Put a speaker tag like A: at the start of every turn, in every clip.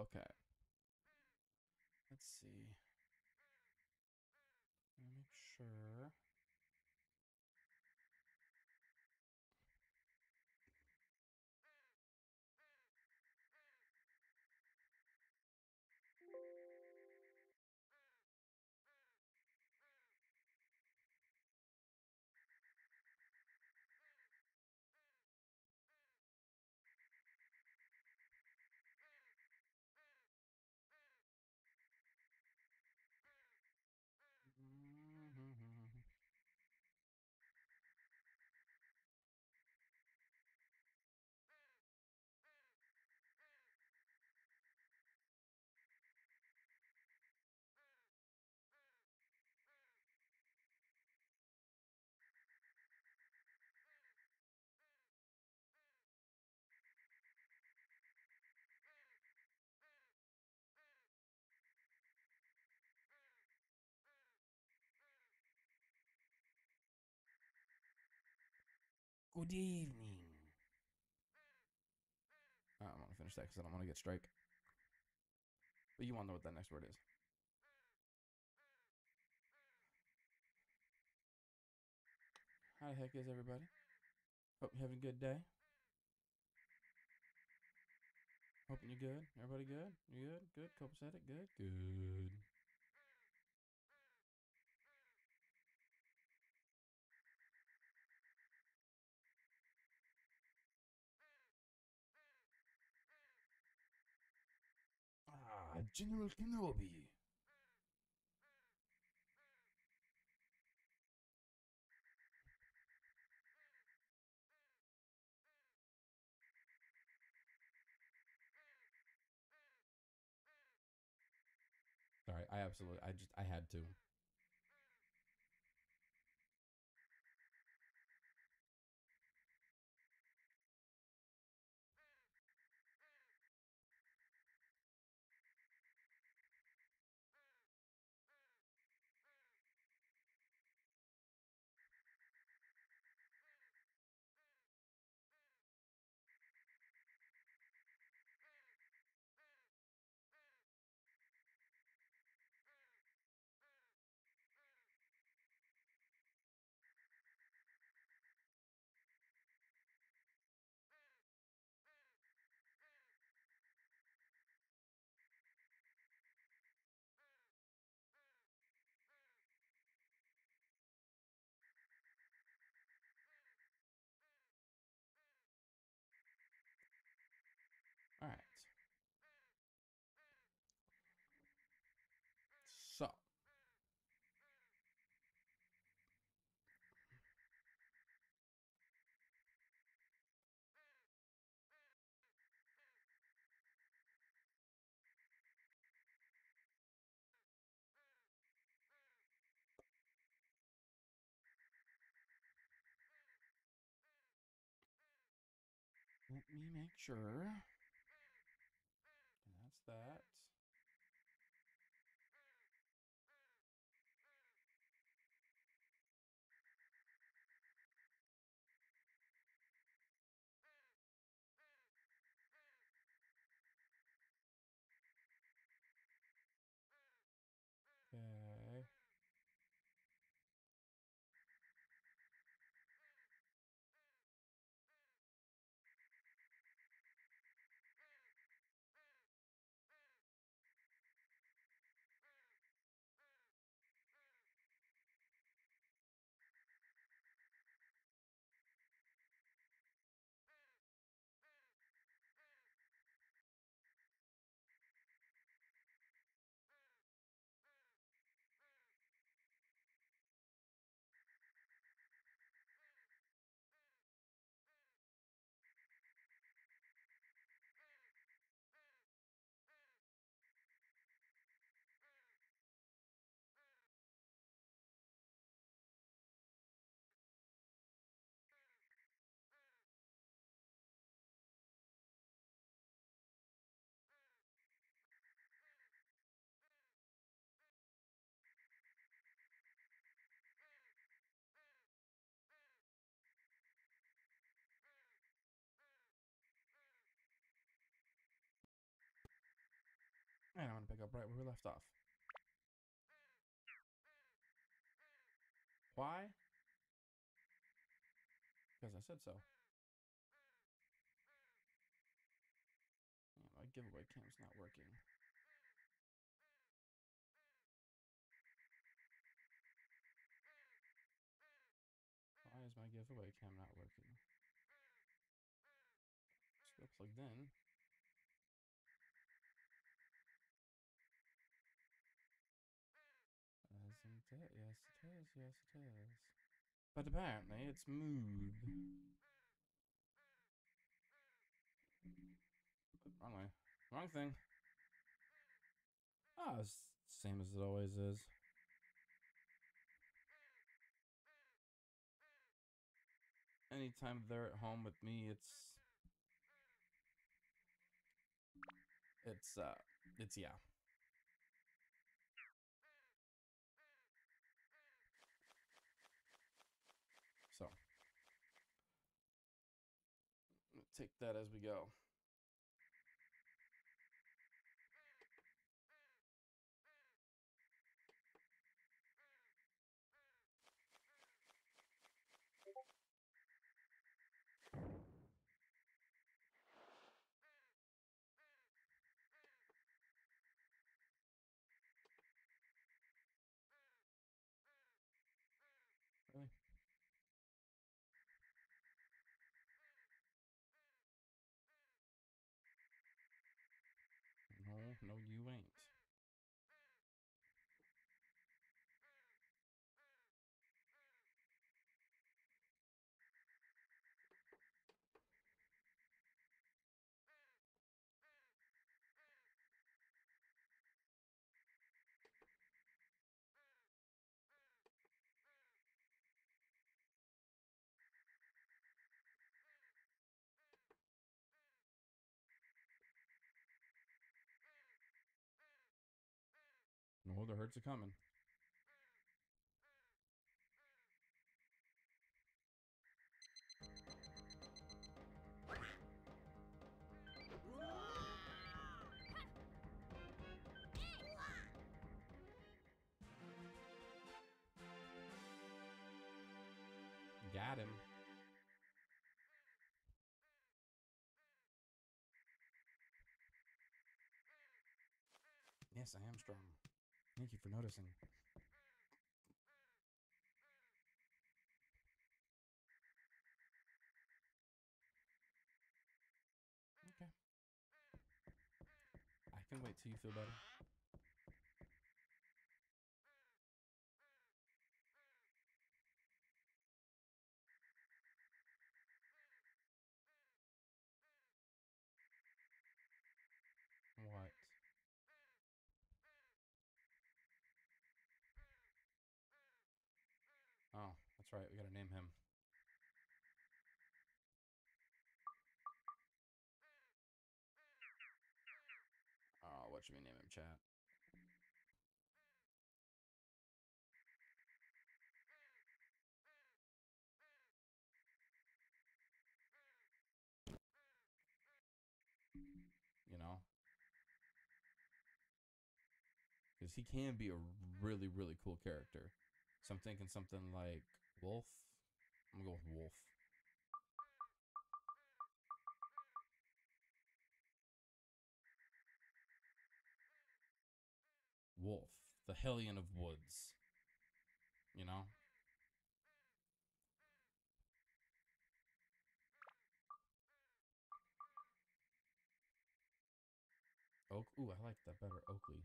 A: Oh, okay. Let's see. Let me make sure. Good evening. Uh, I'm gonna finish that because I don't want to get strike. But you want to know what that next word is. How the heck is everybody? Hope you're having a good day. Hoping you're good. Everybody good? You good? Good. Copacetic? Good? Good. General Kenobi. Sorry, I absolutely, I just, I had to. All right. So. Let me make sure. Pick up right where we left off. Why? Because I said so. My giveaway cam's not working. Why is my giveaway cam not working? Still plugged in. Isn't it? Yes, it is. Yes, it is. But apparently it's moved. Wrong way. Wrong thing. Ah, it's same as it always is. Anytime they're at home with me, it's it's uh it's yeah. So take that as we go. Really? No, no, you ain't. Herds are coming. Got him. Yes, I am strong. Thank you for noticing. Okay. I can wait till you feel better. What? Oh, that's right. We gotta name him. Oh, what should we name him, chat? You know? Because he can be a really, really cool character. So I'm thinking something like Wolf. I'm gonna go with Wolf. Wolf, the Hellion of Woods. You know? Oak. Ooh, I like that better. Oakley.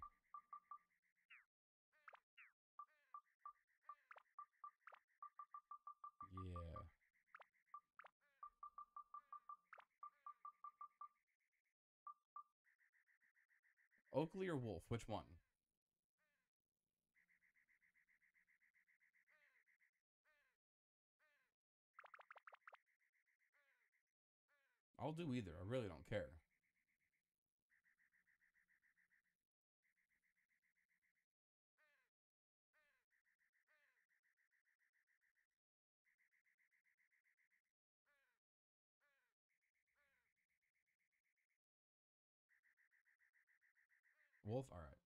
A: Oakley or Wolf? Which one? I'll do either. I really don't care. wolf? All right.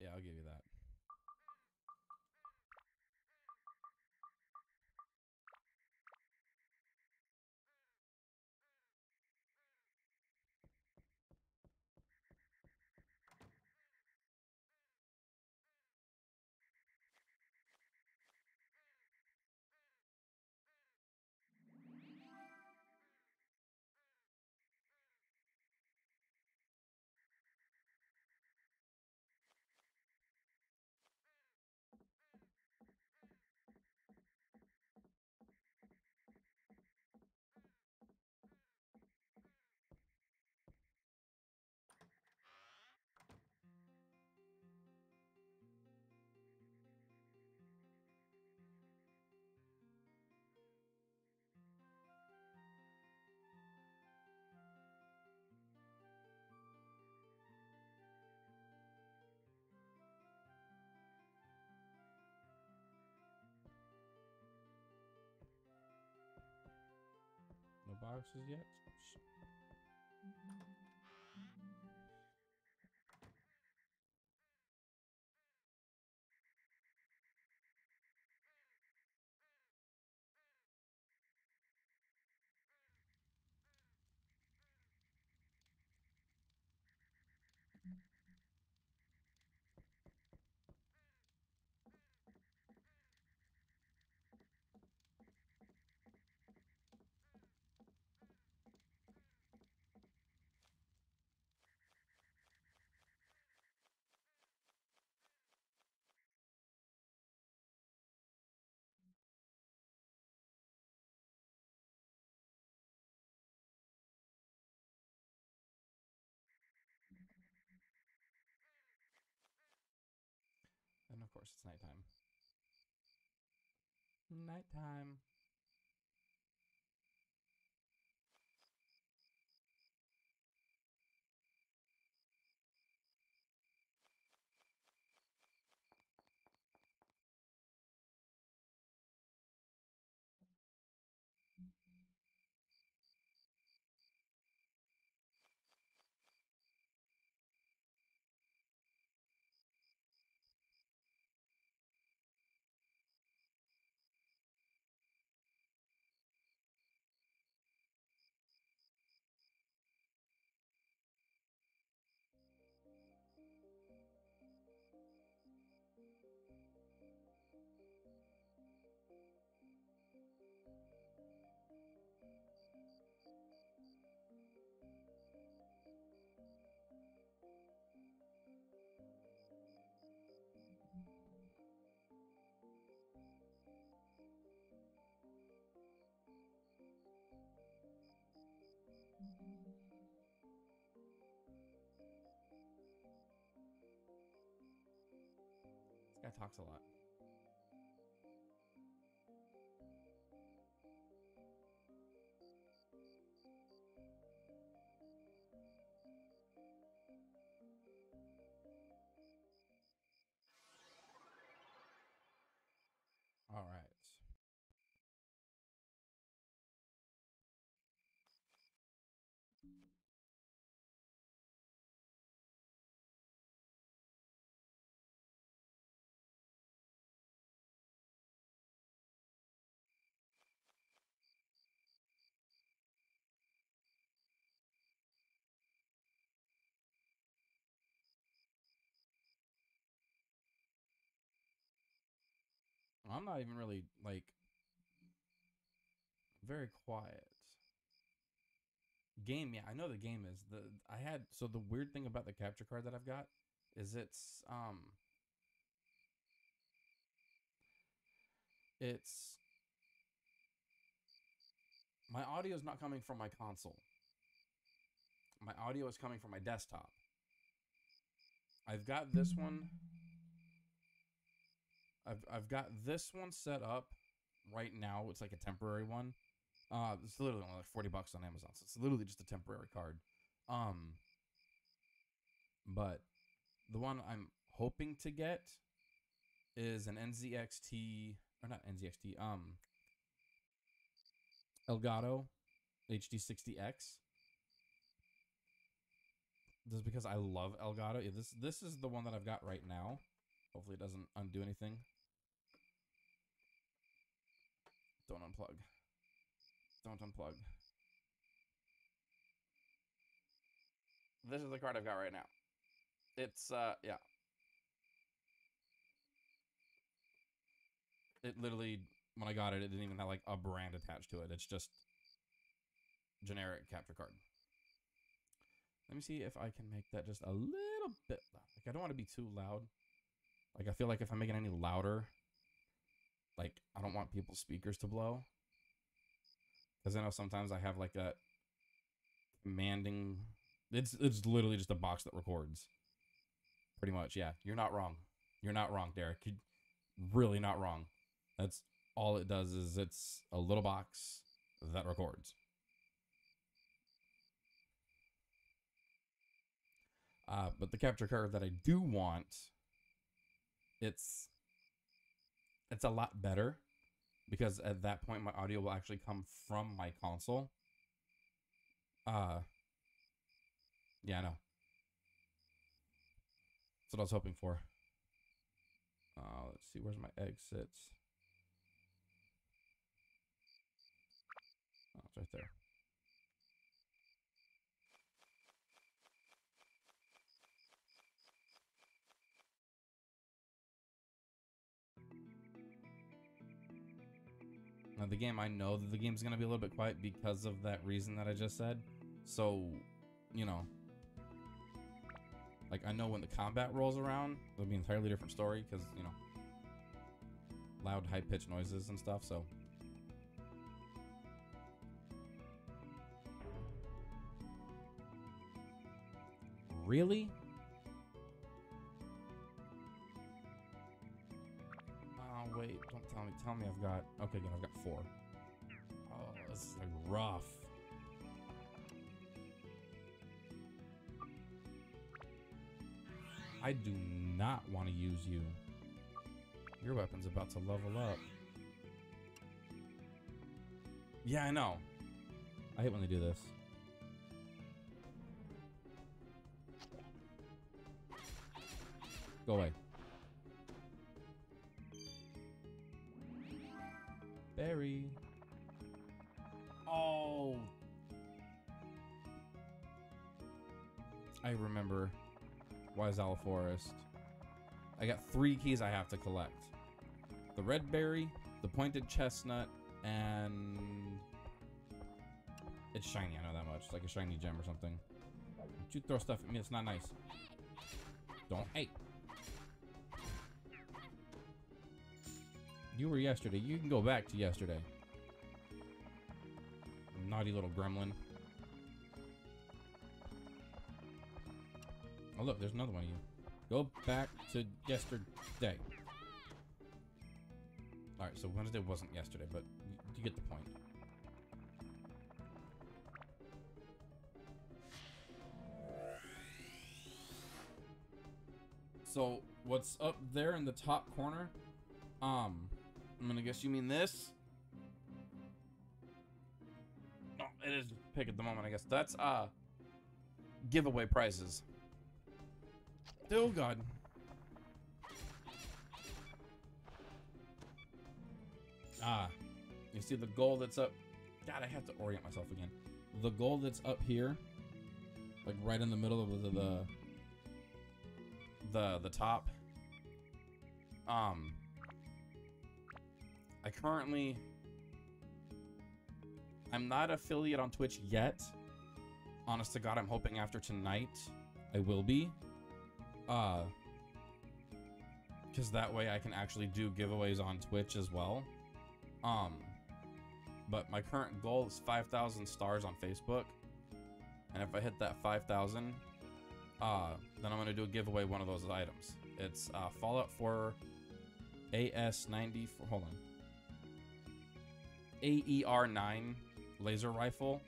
A: Yeah, I'll give you that. Boxes yet. Mm-hmm. Course, it's nighttime. Nighttime. This guy talks a lot. I'm not even really like very quiet. Game, yeah, I know the game is the I had so the weird thing about the capture card that I've got is it's um it's my audio is not coming from my console. My audio is coming from my desktop. I've got this one I've I've got this one set up right now. It's like a temporary one. Uh, it's literally only like forty bucks on Amazon. So it's literally just a temporary card. Um, but the one I'm hoping to get is an NZXT or not NZXT. Um, Elgato HD60X. just because I love Elgato. Yeah, this this is the one that I've got right now. Hopefully it doesn't undo anything. Don't unplug. Don't unplug. This is the card I've got right now. It's uh yeah. It literally when I got it, it didn't even have like a brand attached to it. It's just generic capture card. Let me see if I can make that just a little bit loud. Like I don't want to be too loud. Like I feel like if I make it any louder, like I don't want people's speakers to blow. Because I know sometimes I have like a commanding. It's it's literally just a box that records. Pretty much, yeah. You're not wrong. You're not wrong, Derek. You're really not wrong. That's all it does is it's a little box that records. Uh, but the capture card that I do want, it's it's a lot better because at that point my audio will actually come from my console. Uh yeah, I know. That's what I was hoping for. Uh, let's see, where's my exits? Oh, it's right there. The game, I know that the game's going to be a little bit quiet because of that reason that I just said. So, you know, like I know when the combat rolls around, it'll be an entirely different story because, you know, loud, high pitched noises and stuff. So, really? Tell me. Tell me I've got. Okay, good. I've got four. Oh, this is like rough. I do not want to use you. Your weapon's about to level up. Yeah, I know. I hate when they do this. Go away. Berry. Oh. I remember Wise Owl Forest. I got three keys I have to collect. The red berry, the pointed chestnut, and it's shiny, I know that much. It's like a shiny gem or something. Don't you throw stuff at me, it's not nice. Don't hey. You were yesterday. You can go back to yesterday. Naughty little gremlin. Oh, look, there's another one of you. Go back to yesterday. Alright, so Wednesday wasn't yesterday, but you get the point. So, what's up there in the top corner? Um, I'm gonna guess you mean this. Oh, it is pick at the moment, I guess. That's uh giveaway prizes. Oh god. Ah, you see the goal that's up. God, I have to orient myself again. The goal that's up here, like right in the middle of the the the, the top. Um, I currently I'm not affiliate on Twitch yet. Honest to God, I'm hoping after tonight I will be. Uh because that way I can actually do giveaways on Twitch as well. Um but my current goal is 5,000 stars on Facebook. And if I hit that 5,000, uh, then I'm going to do a giveaway one of those items. It's uh, Fallout 4 AS90, hold on. AER9 laser rifle,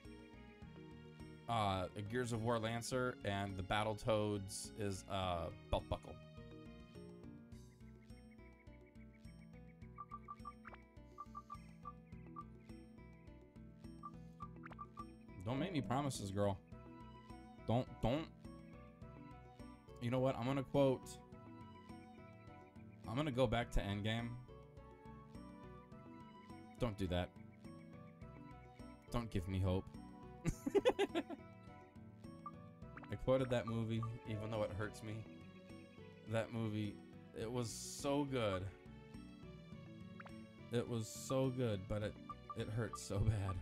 A: uh, a Gears of War Lancer, and the Battletoads is a belt buckle. Don't make me promises, girl. Don't, don't, You know what? I'm gonna quote. I'm gonna go back to Endgame. Don't do that. Don't give me hope. I quoted that movie, even though it hurts me. That movie, it was so good. It was so good, but it it hurts so bad.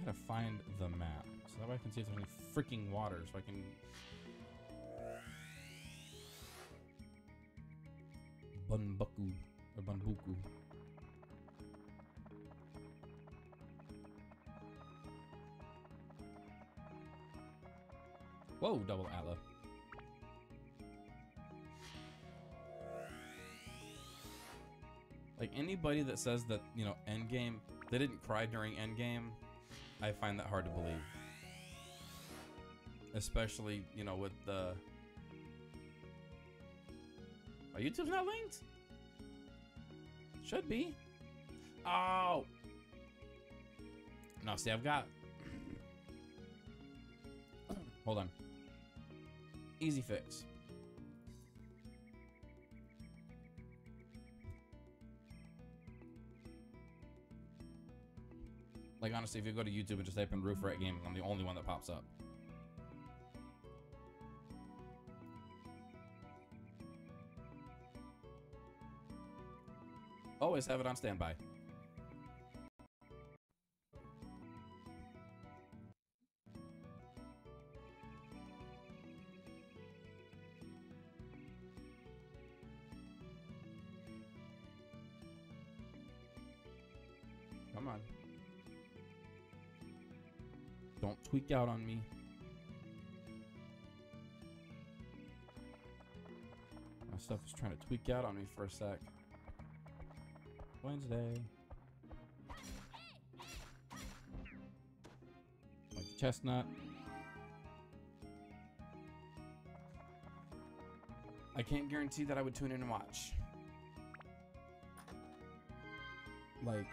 A: I gotta find the map so that way I can see if there's any freaking water, so I can. Bunbuku or Bunbuku. Whoa, double Atla. Like anybody that says that, you know, Endgame, they didn't cry during Endgame, I find that hard to believe. Especially, you know, with the. Are YouTube's not linked? Should be. Oh! No, see, I've got. Hold on. Easy fix. Like honestly, if you go to YouTube and just type in Roof Rat Gaming, I'm the only one that pops up. Always have it on standby. Out on me. My stuff is trying to tweak out on me for a sec. Wednesday. Like chestnut. I can't guarantee that I would tune in and watch. Like,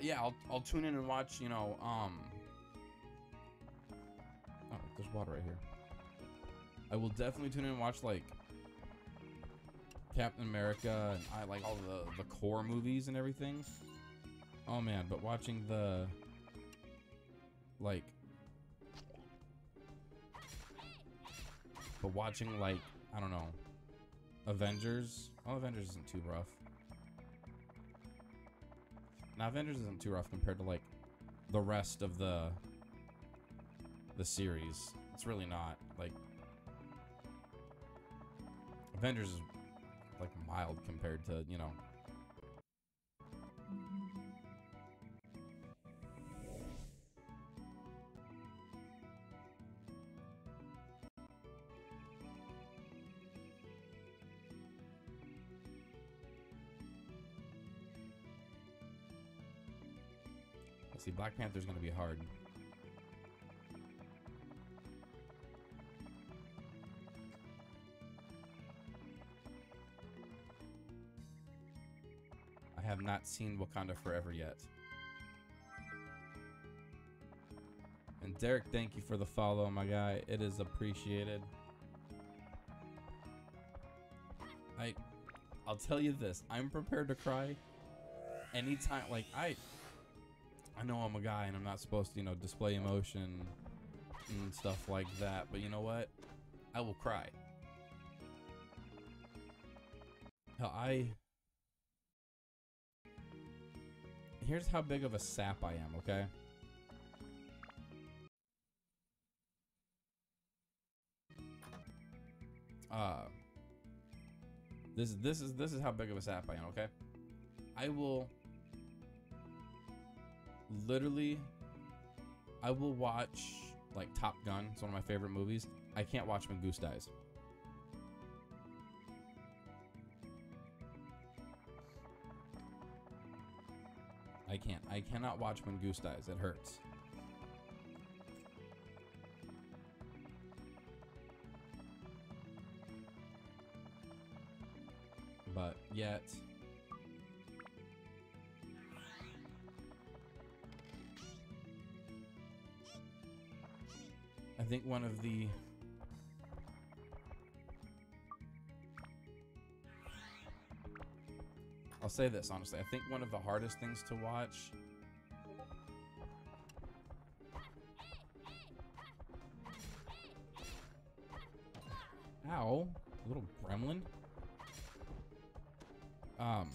A: yeah, I'll, I'll tune in and watch, you know, um. Water right here. I will definitely tune in and watch, like, Captain America and I like all the the core movies and everything. Oh man, but watching the like but watching like I don't know Avengers. Oh, Avengers isn't too rough. Now Avengers isn't too rough compared to like the rest of the the series. It's really not like Avengers is like mild compared to, you know. See, Black Panther's gonna be hard. Seen Wakanda Forever yet. And Derek, thank you for the follow, my guy. It is appreciated. I I'll tell you this, I'm prepared to cry anytime like I I know I'm a guy and I'm not supposed to, you know, display emotion and stuff like that, but you know what? I will cry. Hell, I here's how big of a sap I am, okay? Uh this this is this is how big of a sap I am, okay? I will literally I will watch like Top Gun, it's one of my favorite movies. I can't watch when Goose dies. I can't. I cannot watch when Goose dies. It hurts. But yet I think one of the I'll say this honestly. I think one of the hardest things to watch Ow, little gremlin. Um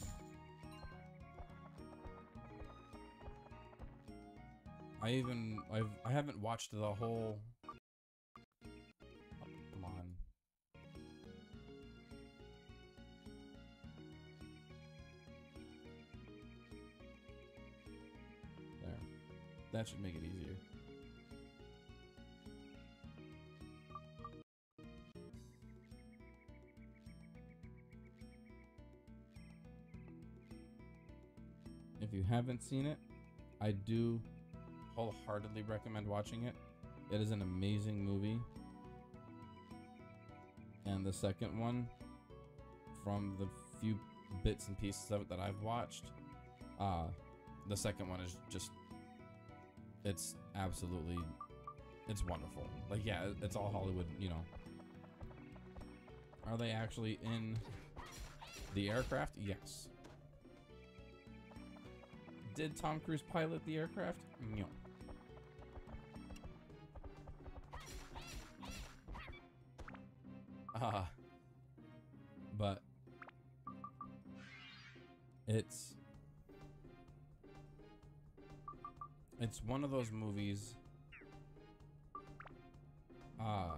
A: I even I've I haven't watched the whole That should make it easier. If you haven't seen it, I do wholeheartedly recommend watching it. It is an amazing movie. And the second one, from the few bits and pieces of it that I've watched, uh, the second one is just, it's absolutely, it's wonderful. Like, yeah, it's all Hollywood, you know. Are they actually in the aircraft? Yes. Did Tom Cruise pilot the aircraft? No. Uh, of those movies uh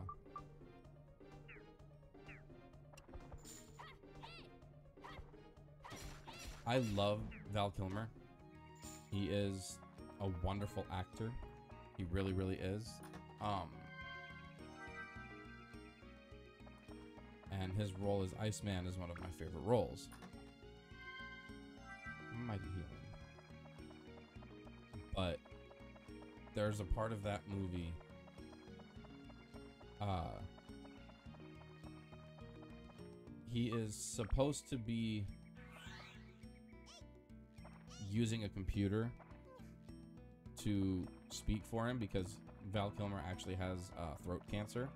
A: I love Val Kilmer. He is a wonderful actor. He really, really is. Um, and his role as Iceman is one of my favorite roles. Might be healing. There's a part of that movie uh he is supposed to be using a computer to speak for him because Val Kilmer actually has uh, throat cancer.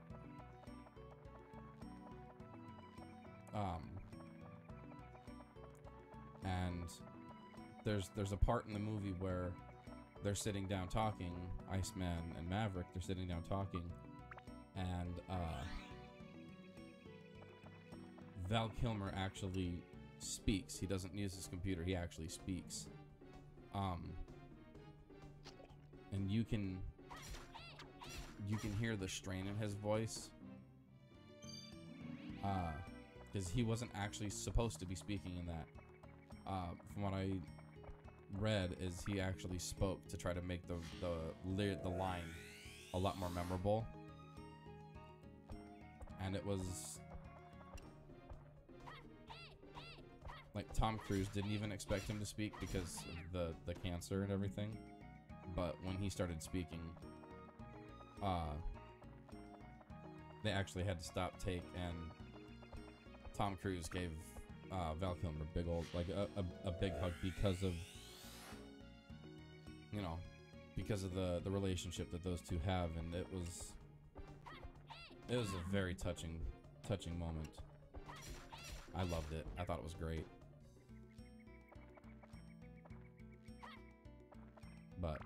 A: Um, and there's there's a part in the movie where they're sitting down talking, Iceman and Maverick. They're sitting down talking, and uh, Val Kilmer actually speaks. He doesn't use his computer. He actually speaks. Um, and you can you can hear the strain in his voice. Uh, because he wasn't actually supposed to be speaking in that. Uh, from what I read, is he actually spoke to try to make the the the line a lot more memorable. And it was like Tom Cruise didn't even expect him to speak because of the the cancer and everything. But when he started speaking, uh, they actually had to stop take and Tom Cruise gave uh, Val Kilmer big old like a, a, a big hug because of you know because of the the relationship that those two have and it was it was a very touching touching moment. I loved it. I thought it was great. But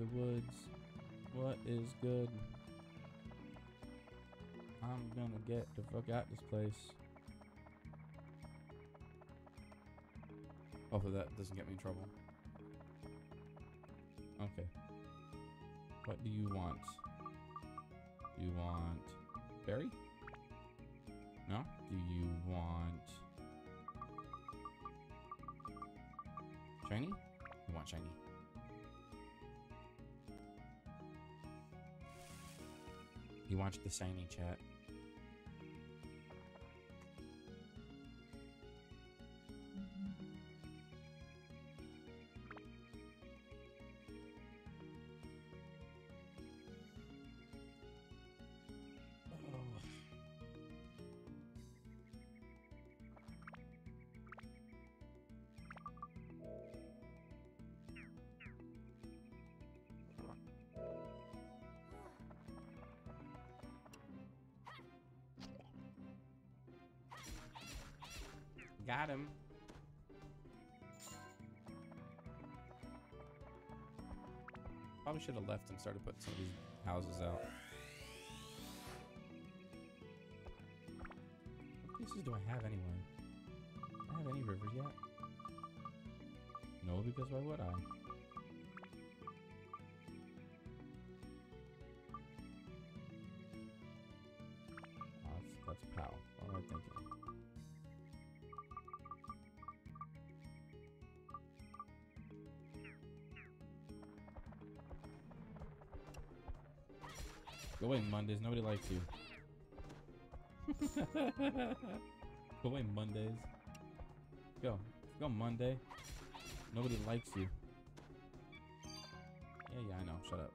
A: the woods. What is good? I'm gonna get the fuck out this place. Oh, Hopefully that doesn't get me in trouble. Okay. What do you want? Do you want berry? No? Do you want shiny? You want shiny. Watched the shiny chat. Probably should have left and started putting some of these houses out. What pieces do I have anyway? I have any rivers yet? No, because why would I? Go away, Mondays. Nobody likes you. Go away, Mondays. Go. Go, Monday. Nobody likes you. Yeah, yeah, I know. Shut up.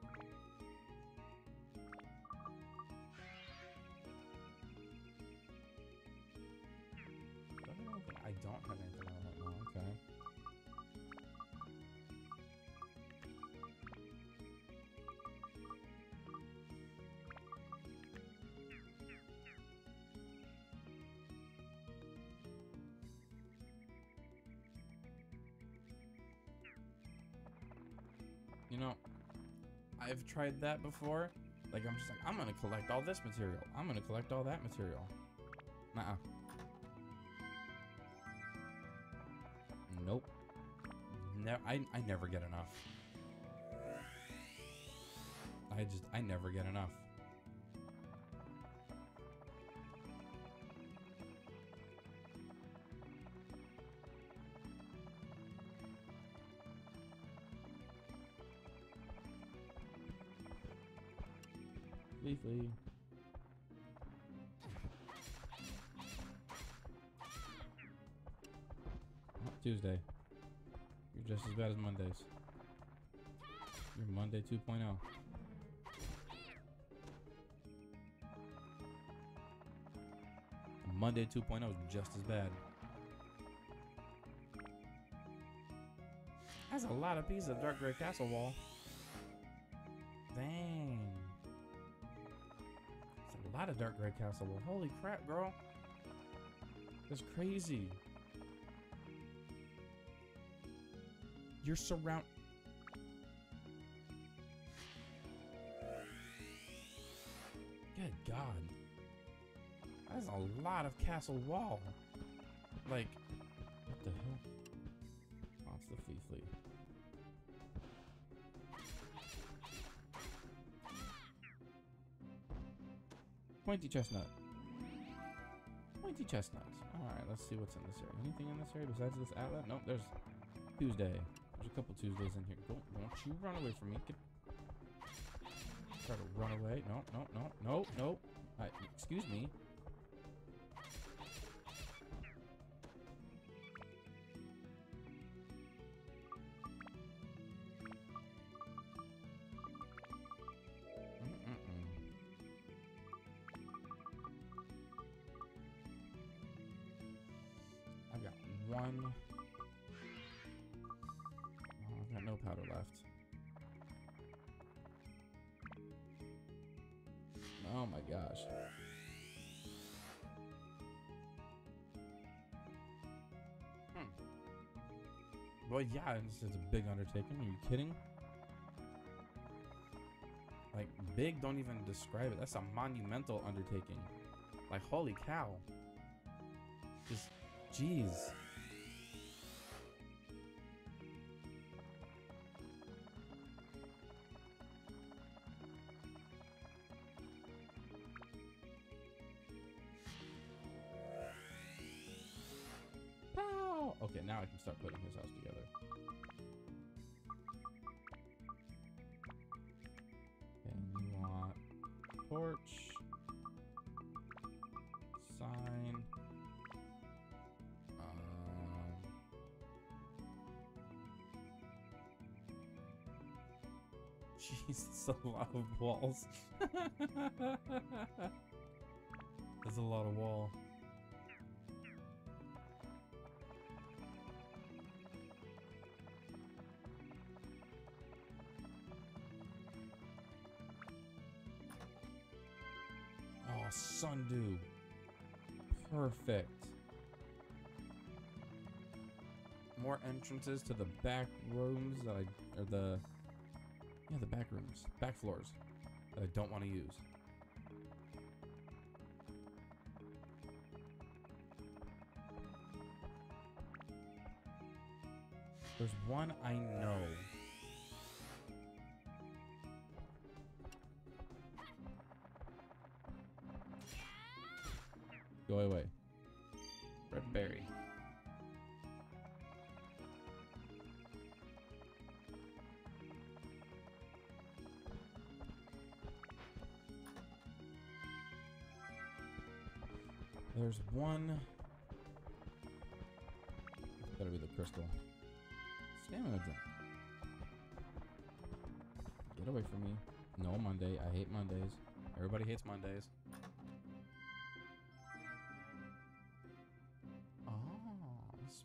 A: I? Don't have anything on right now. Oh, okay. I've tried that before. Like, I'm just like, I'm gonna collect all this material. I'm gonna collect all that material. Nuh-uh. Nope. No, I, I never get enough. I just, I never get enough. Tuesday. You're just as bad as Mondays. You're Monday oh. 2.0. Monday 2.0 is just as bad. That's a lot of pieces of Dark Gray Castle wall. A Dark Gray Castle wall. Holy crap, girl. That's crazy. You're surround. Good God. That's a lot of castle wall. Like, what the hell? It's the Pointy chestnut. Pointy chestnuts. Alright, let's see what's in this area. Anything in this area besides this outlet? Nope, there's Tuesday. There's a couple Tuesdays in here. Don't, don't you run away from me. Get, try to run away. No, no, no, no, no. Excuse me. Well, yeah, it's, it's a big undertaking. Are you kidding? Like, big don't even describe it. That's a monumental undertaking. Like, holy cow. Just, jeez. That's a lot of walls. that's a lot of wall. Oh, sundew. Perfect. More entrances to the back rooms that I, or the, yeah, the back rooms, back floors that I don't want to use. There's one I know. Go away.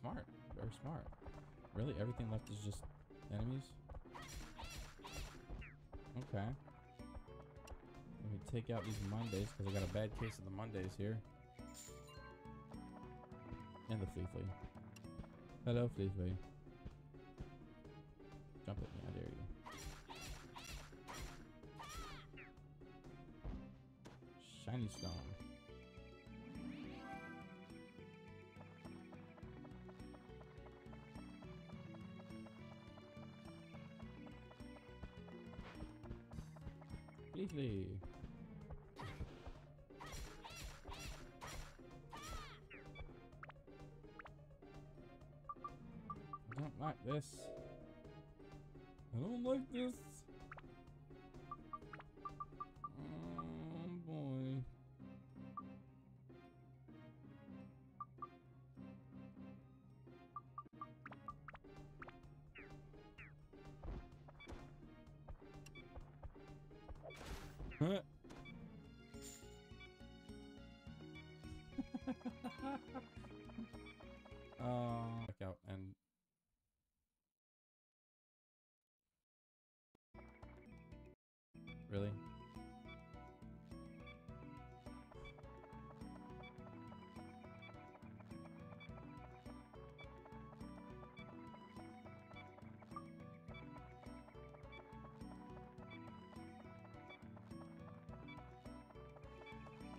A: Smart. Very smart. Really? Everything left is just enemies? Okay. Let me take out these Mondays because I got a bad case of the Mondays here. And the flea flea. Hello, flea flea. Jump at me, I dare you. Shiny stone. This. I don't like this. Really.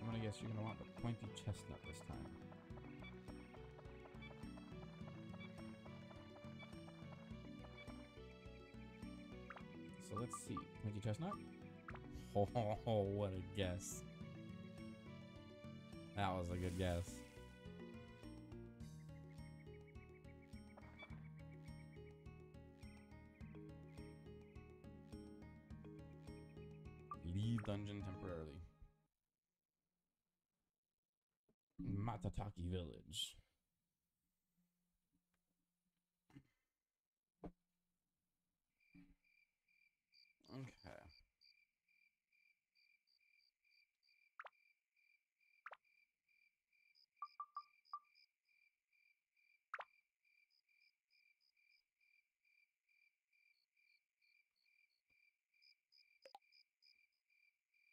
A: I'm gonna guess you're gonna want the pointy chestnut this time. So let's see. Pointy chestnut? Oh, what a guess. That was a good guess. Leave dungeon temporarily. Matataki village. Okay.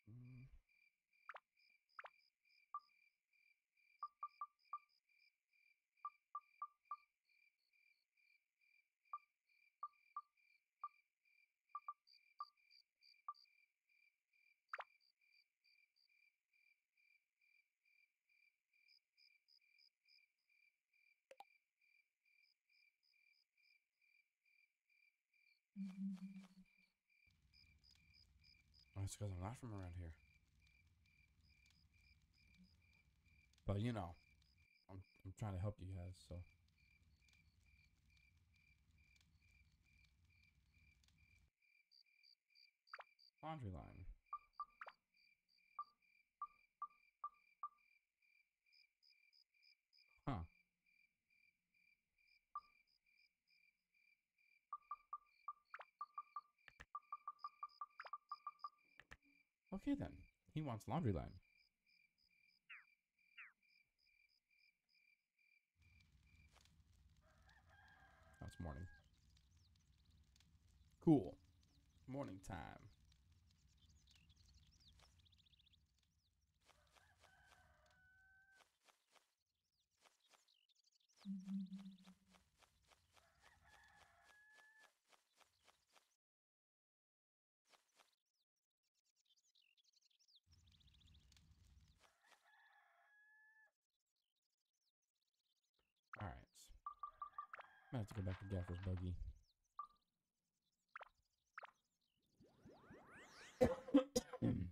A: Mm. Oh, it's because I'm not from around here. But you know, I'm I'm trying to help you guys, so. Laundry line. Okay then. He wants laundry line. Oh, it's morning. Cool. Morning time. All right. Might have to go back to Gaffer's buggy.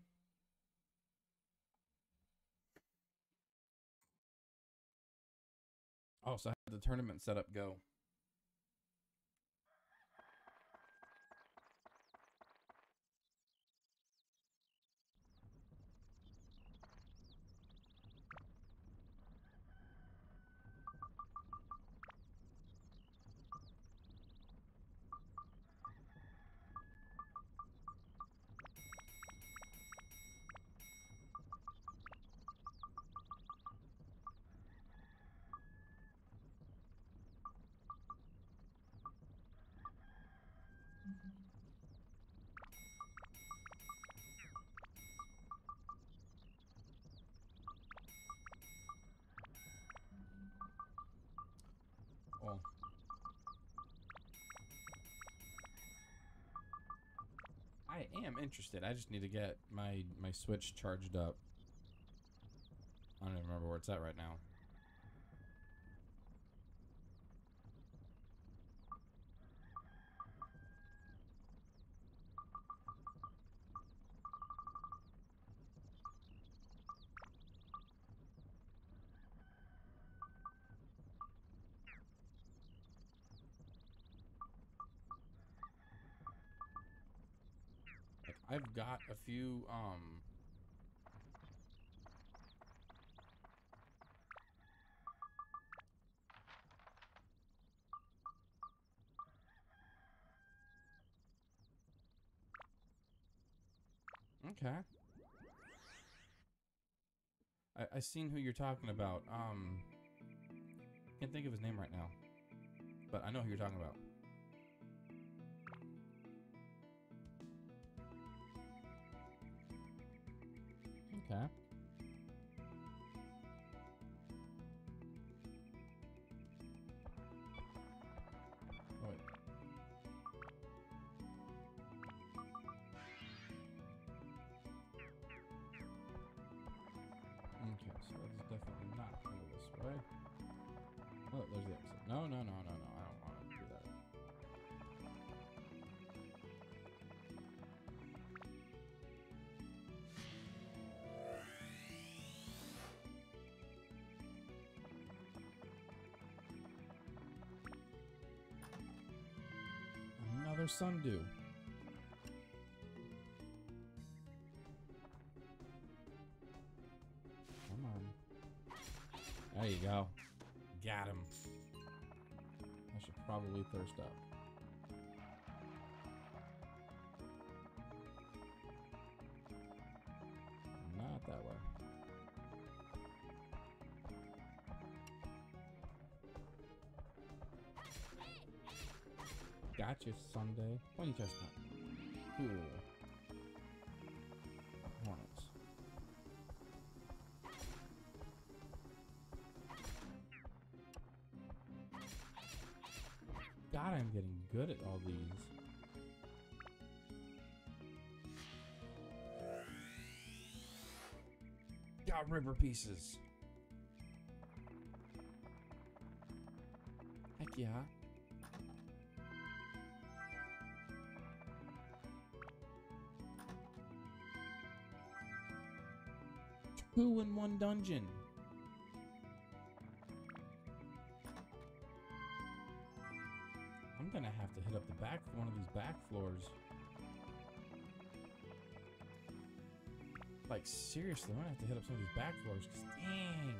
A: oh, so how did the tournament setup go? Interested. I just need to get my my Switch charged up. I don't even remember where it's at right now. Like I've got a few um Okay. I I seen who you're talking about. Um can't think of his name right now. But I know who you're talking about. Okay. Wait. Okay, so it's definitely not go this way. Oh, there's the exit. No, no, no, no, Another sundew. Come on. There you go. Got him. I should probably thirst up. Not that way. Gotcha, Sunday. Honey chestnut. Cool. Hornets. God, I'm getting good at all these. Got river pieces. Heck yeah. Two in one dungeon. I'm gonna have to hit up the back one of these back floors. Like seriously, I'm gonna have to hit up some of these back floors. 'cause dang,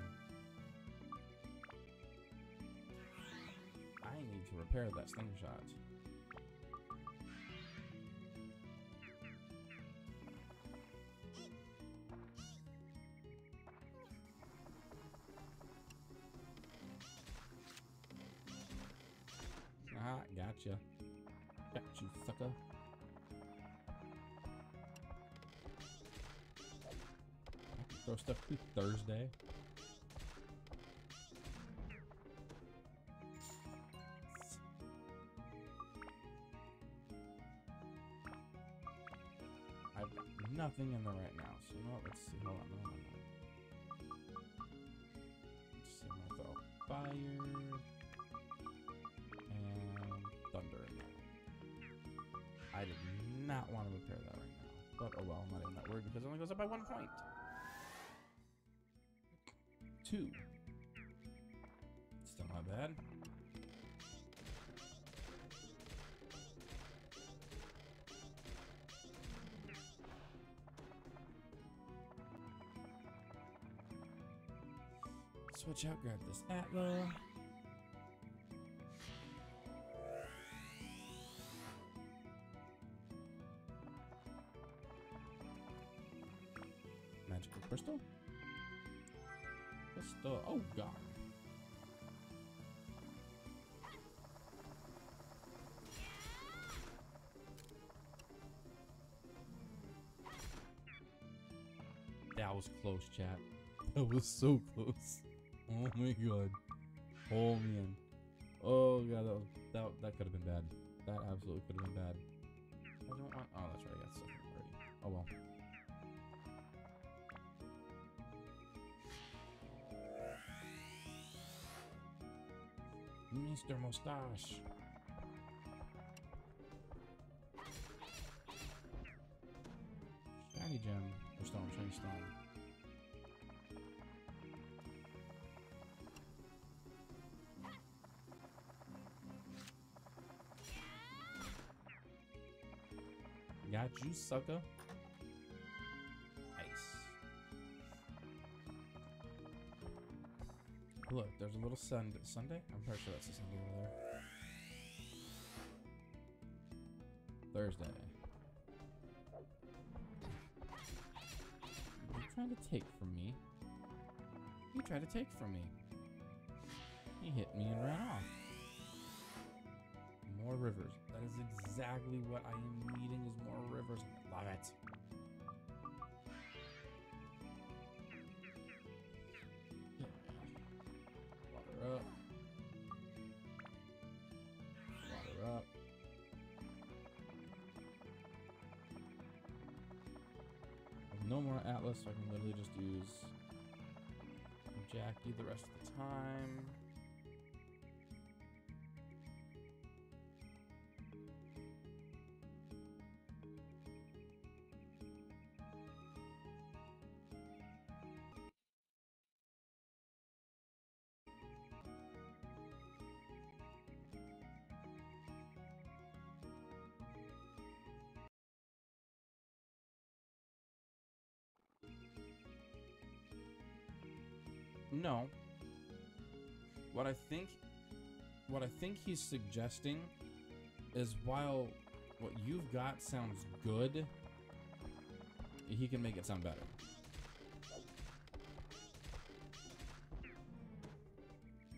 A: I need to repair that slingshot. Thursday. I've nothing in there right now. So you know what? Let's see. Hold on. No, no. Let's see. I'm throw fire and thunder in there. I did not want to repair that right now. But oh well, I'm not even that worried because it only goes up by one point. Two. Still not bad. Switch out, grab this Atla. Was close, chat. That was so close. Oh my god. Oh man. Oh god, that that that could have been bad. That absolutely could have been bad. I don't want. Oh, that's right. I got stuff already. Oh well. Mr. Mustache. Shiny gem. Or stone, shiny stone. Got you, sucker. Nice. Look, there's a little sun Sunday. I'm pretty sure that's a Sunday over there. Thursday. You trying to take from me? You tried to take from me. He hit me and ran off. More rivers. That is exactly what I am needing is more rivers. Love it. Water up. Water up. No more Atlas, so I can literally just use Jackie the rest of the time. No. What I think what I think he's suggesting is while what you've got sounds good, he can make it sound better.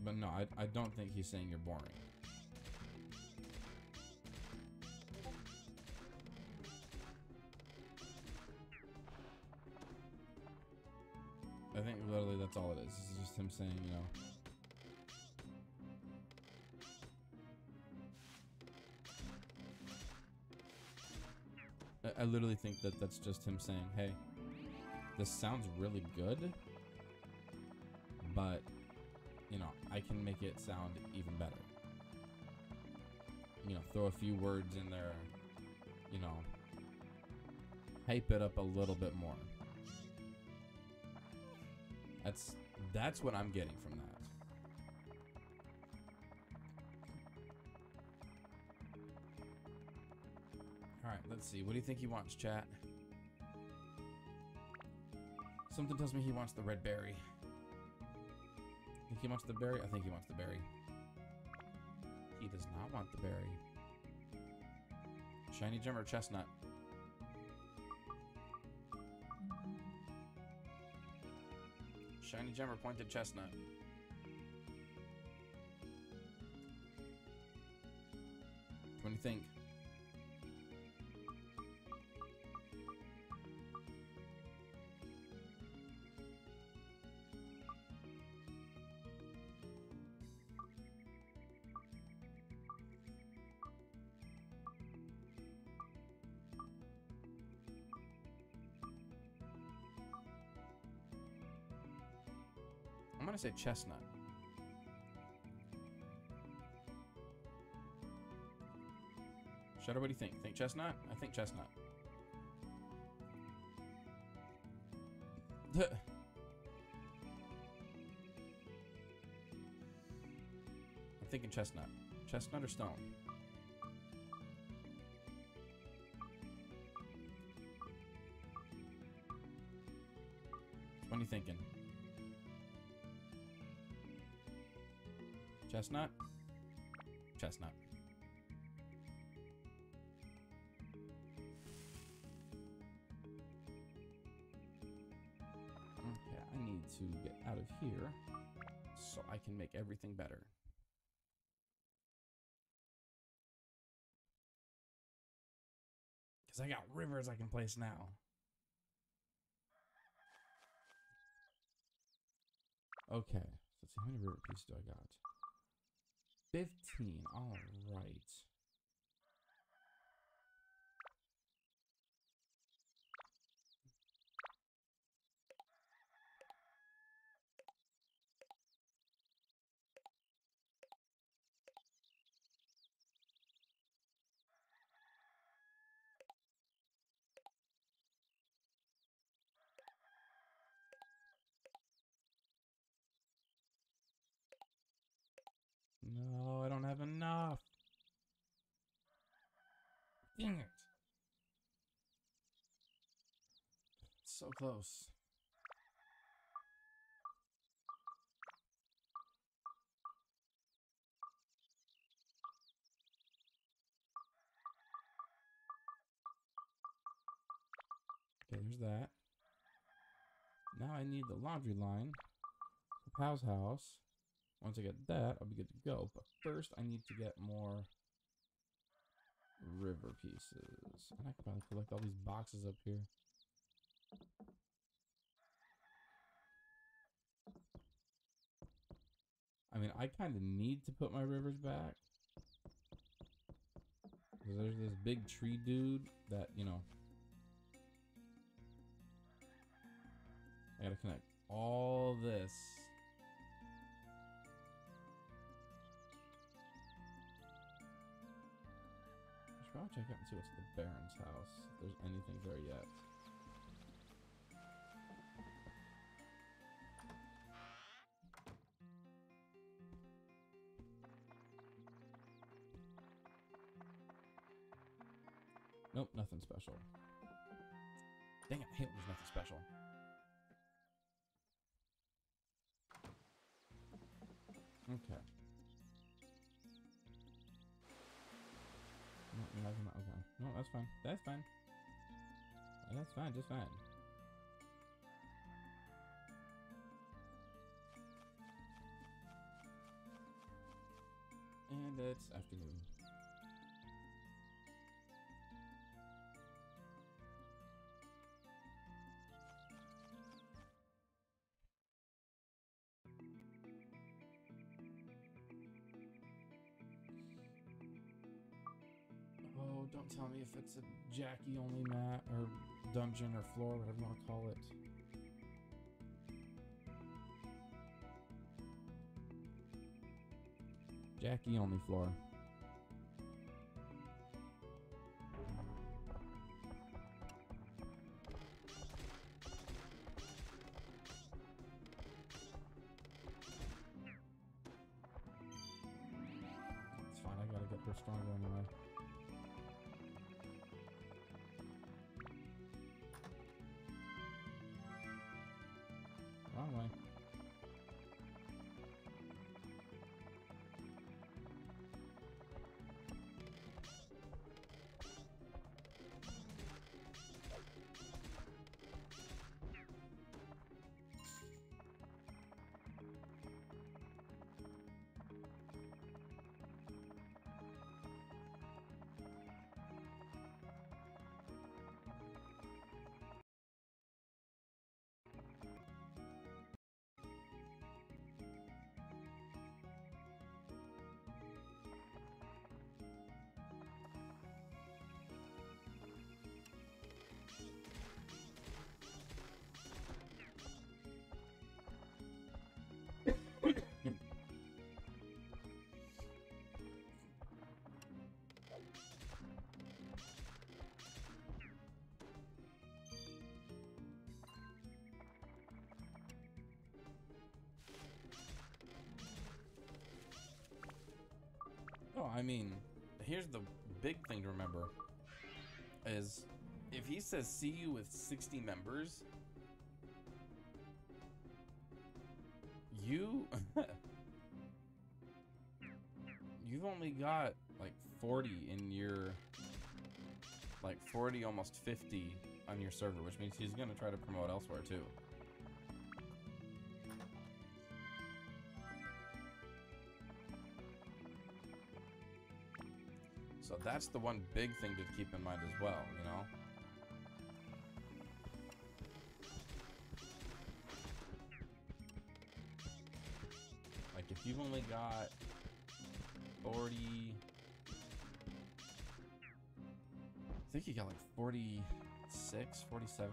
A: But no, I, I don't think he's saying you're boring. That's all it is. This is just him saying, you know. I, I literally think that that's just him saying, hey, this sounds really good, but, you know, I can make it sound even better. You know, throw a few words in there, you know, hype it up a little bit more. That's that's what I'm getting from that. All right, let's see. What do you think he wants, chat? Something tells me he wants the red berry. I Think he wants the berry? I think he wants the berry. He does not want the berry. Shiny gem or chestnut? Shiny gem or pointed chestnut? What do you think? Say chestnut. Shadow, what do you think? Think chestnut? I think chestnut. I'm thinking chestnut. Chestnut or stone? What are you thinking? Chestnut? Chestnut. Okay, I need to get out of here so I can make everything better. Because I got rivers I can place now. Okay, so let's see how many river pieces do I got? 15. All right. No, I don't have enough. Dang it. So close. Okay, there's that. Now I need the laundry line for Pow's house. Once I get that, I'll be good to go. But first, I need to get more river pieces. And I can probably collect all these boxes up here. I mean, I kind of need to put my rivers back. Because there's this big tree dude that, you know. I gotta connect all this. Should probably check out and see what's at the Baron's house. If there's anything there yet. Nope, nothing special. Dang it, I hate there's nothing special. Okay. No, that's fine. That's fine. That's fine, just fine. And it's afternoon. If it's a Jackie only mat or dungeon or floor, whatever you want to call it. Jackie only floor. It's fine, I gotta get her stronger anyway. I mean, here's the big thing to remember is if he says see you with 60 members, you you've only got like 40 in your like 40 almost 50 on your server, which means he's going to try to promote elsewhere too. That's the one big thing to keep in mind as well, you know? Like if you've only got 40 I think you got like 46, 47.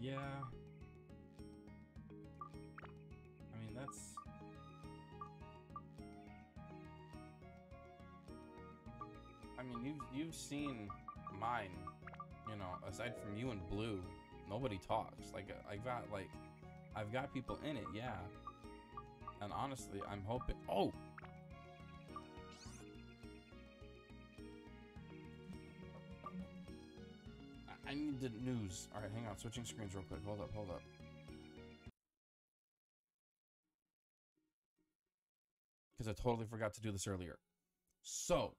A: Yeah. I mean, that's. I mean, you've you've seen mine. You know, aside from you and Blue, nobody talks. Like uh, I've got like, I've got people in it, yeah. And honestly, I'm hoping. Oh. News. All right, hang on. Switching screens real quick. Hold up, hold up. Because I totally forgot to do this earlier. So,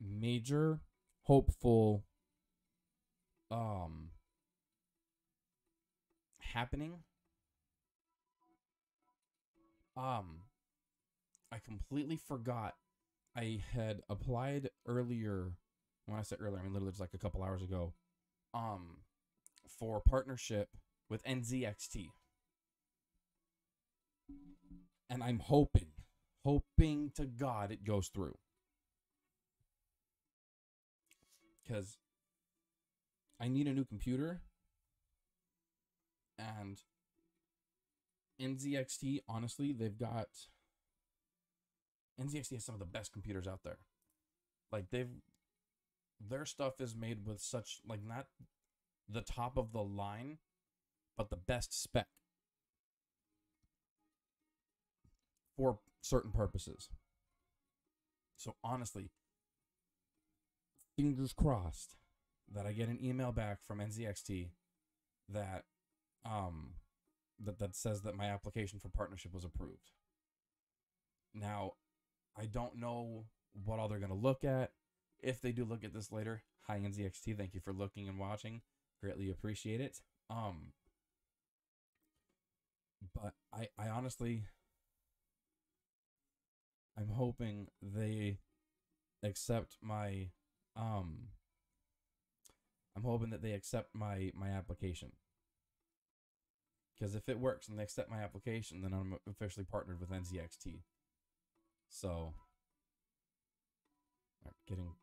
A: major hopeful um happening um I completely forgot I had applied earlier. When I said earlier, I mean literally just like a couple hours ago. Um, for partnership with NZXT, and I'm hoping, hoping to God it goes through. Because I need a new computer, and NZXT, honestly, they've got NZXT has some of the best computers out there. Like they've their stuff is made with such like not the top of the line, but the best spec for certain purposes. So honestly, fingers crossed that I get an email back from NZXT that um that that says that my application for partnership was approved. Now, I don't know what all they're going to look at. If they do look at this later, hi NZXT, thank you for looking and watching. Greatly appreciate it. Um but I I honestly I'm hoping they accept my um I'm hoping that they accept my my application. Because if it works and they accept my application, then I'm officially partnered with NZXT. So, alright, getting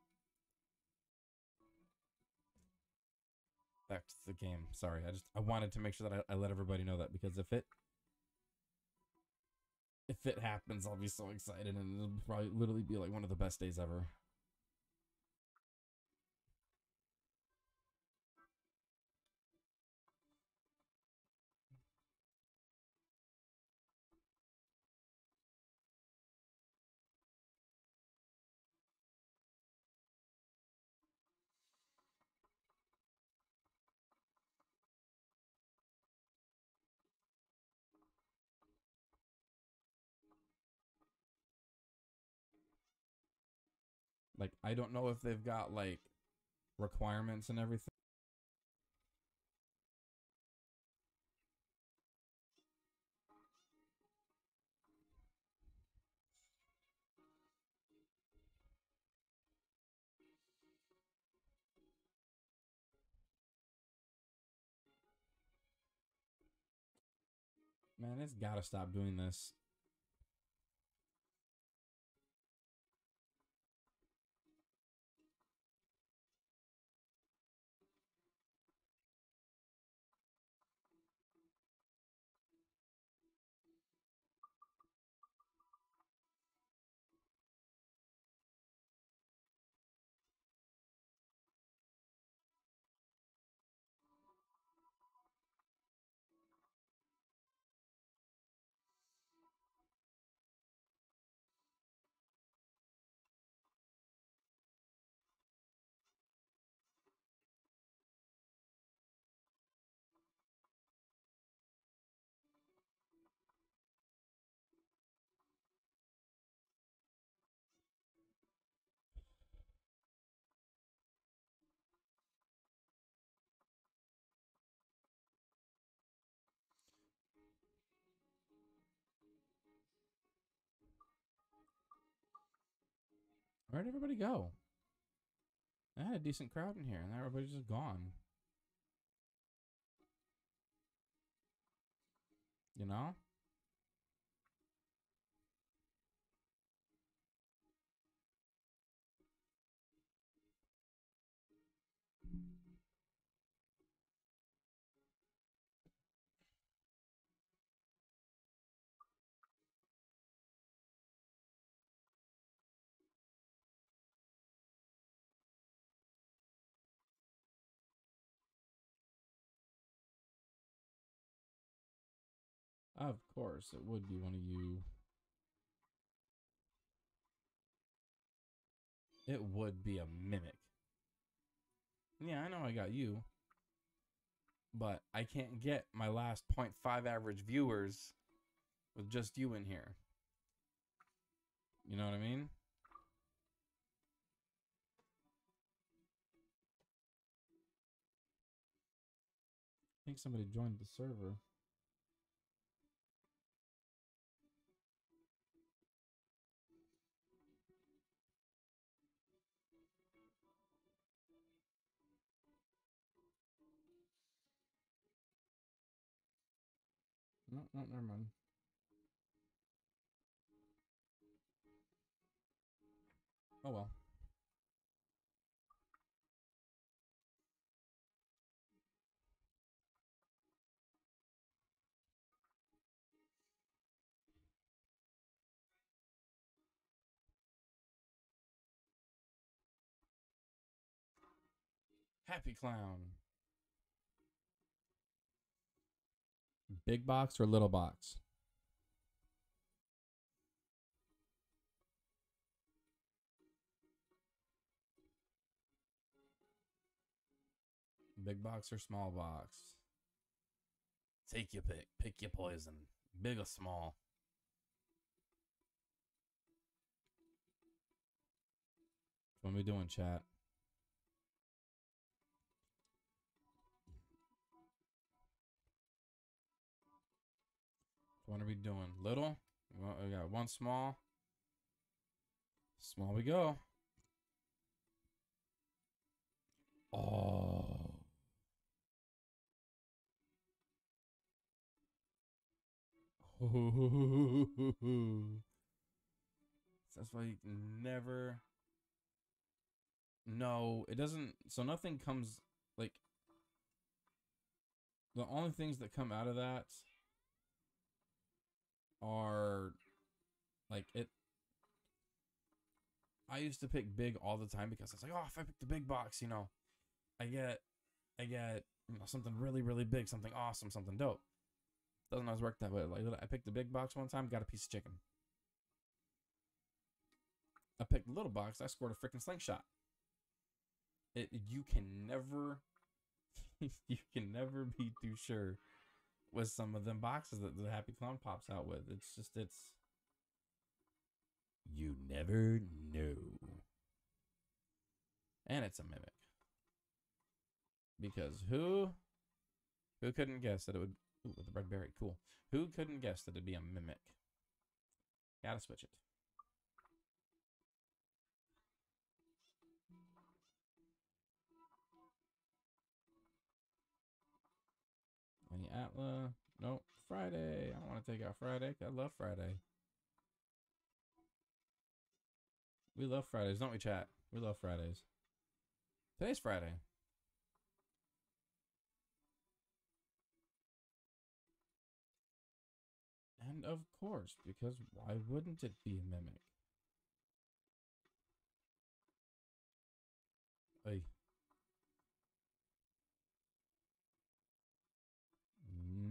A: back to the game. Sorry, I just I wanted to make sure that I, I let everybody know that because if it if it happens, I'll be so excited and it'll probably literally be like one of the best days ever. I don't know if they've got like requirements and everything. Man, it's got to stop doing this. Where'd everybody go? I had a decent crowd in here, and now everybody's just gone. You know? Of course, it would be one of you. It would be a mimic. Yeah, I know I got you. But I can't get my last 0.5 average viewers with just you in here. You know what I mean? I think somebody joined the server. No, no, never mind. Oh well. Happy clown. Big box or little box? Big box or small box? Take your pick. Pick your poison. Big or small? What are we doing, chat? What are we doing? Little? Well, we got one small. Small we go. Oh. That's why you never. No, it doesn't. So nothing comes like. The only things that come out of that are like it. I used to pick big all the time because I was like, oh, if I pick the big box, you know, I get, I get you know something really really big, something awesome, something dope. Doesn't always work that way. Like I picked the big box one time, got a piece of chicken. I picked the little box, I scored a freaking slingshot. It you can never, you can never be too sure with some of them boxes that the Happy Clown pops out with. It's just it's you never know. And it's a mimic. Because who who couldn't guess that it would ooh, with the red berry, cool. Who couldn't guess that it'd be a mimic? Gotta switch it. Atla? Nope. Friday. I want to take out Friday. I love Friday. We love Fridays, don't we, chat? We love Fridays. Today's Friday. And of course, because why wouldn't it be a mimic?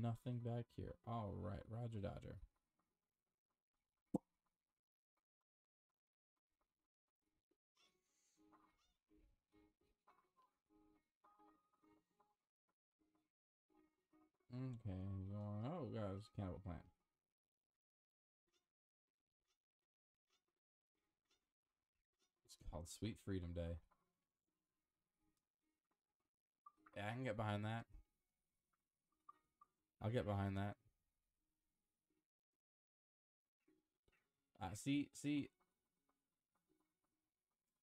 A: Nothing back here. All right, Roger Dodger. Okay, going. Oh, guys, cannibal plant. It's called Sweet Freedom Day. Yeah, I can get behind that. I'll get behind that. Uh, see, see.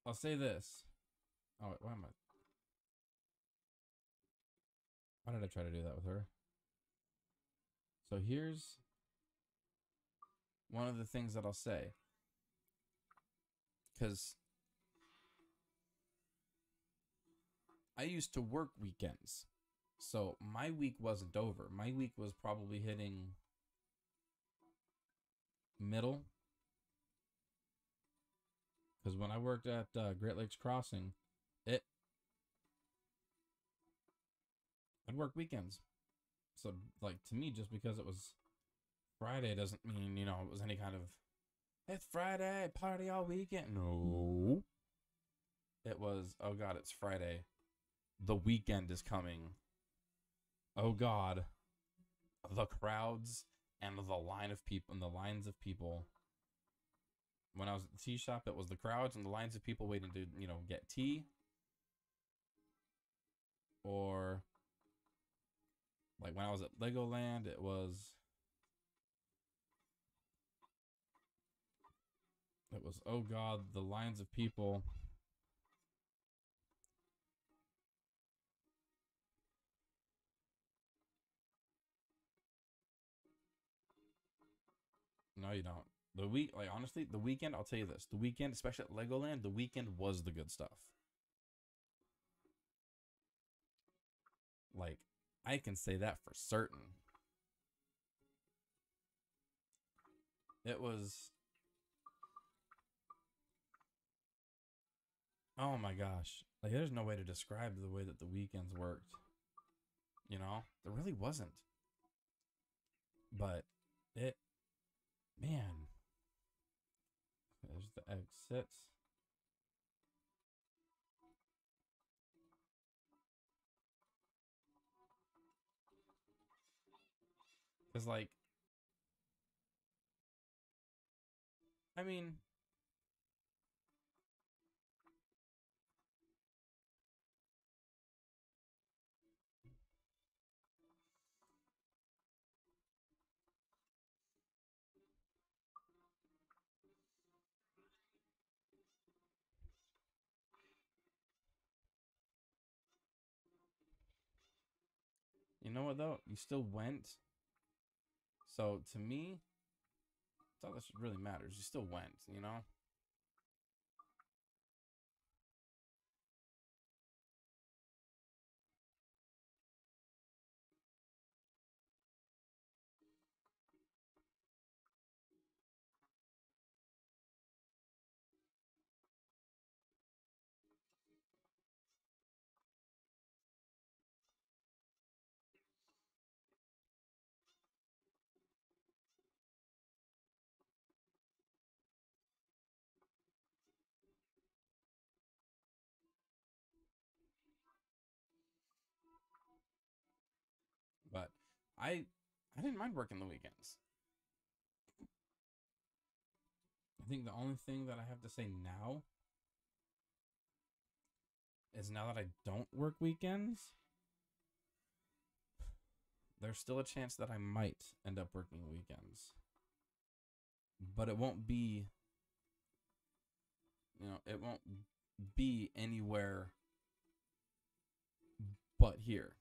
A: I'll say this. Oh, wait, why am I? Why did I try to do that with her? So here's one of the things that I'll say. Because I used to work weekends. So my week wasn't over. My week was probably hitting middle. Because when I worked at uh, Great Lakes Crossing, it I'd work weekends. So like to me, just because it was Friday doesn't mean you know it was any kind of it's Friday party all weekend. No, it was oh god, it's Friday. The weekend is coming oh god the crowds and the line of people and the lines of people. When i was at the tea shop it was the crowds and the lines of people waiting to you know get tea. Or like when i was at legoland it was it was oh god the lines of people No, you don't. The week, like honestly, the weekend. I'll tell you this: the weekend, especially at Legoland, the weekend was the good stuff. Like, I can say that for certain. It was. Oh my gosh! Like, there's no way to describe the way that the weekends worked. You know, there really wasn't. But it Man. There's the exits. Because, like, I mean, know what though? You still went. So to me, that's all that really matters. You still went, you know? I I didn't mind working the weekends. I think the only thing that I have to say now is now that I don't work weekends, there's still a chance that I might end up working weekends. But it won't be, you know, it won't be anywhere but here.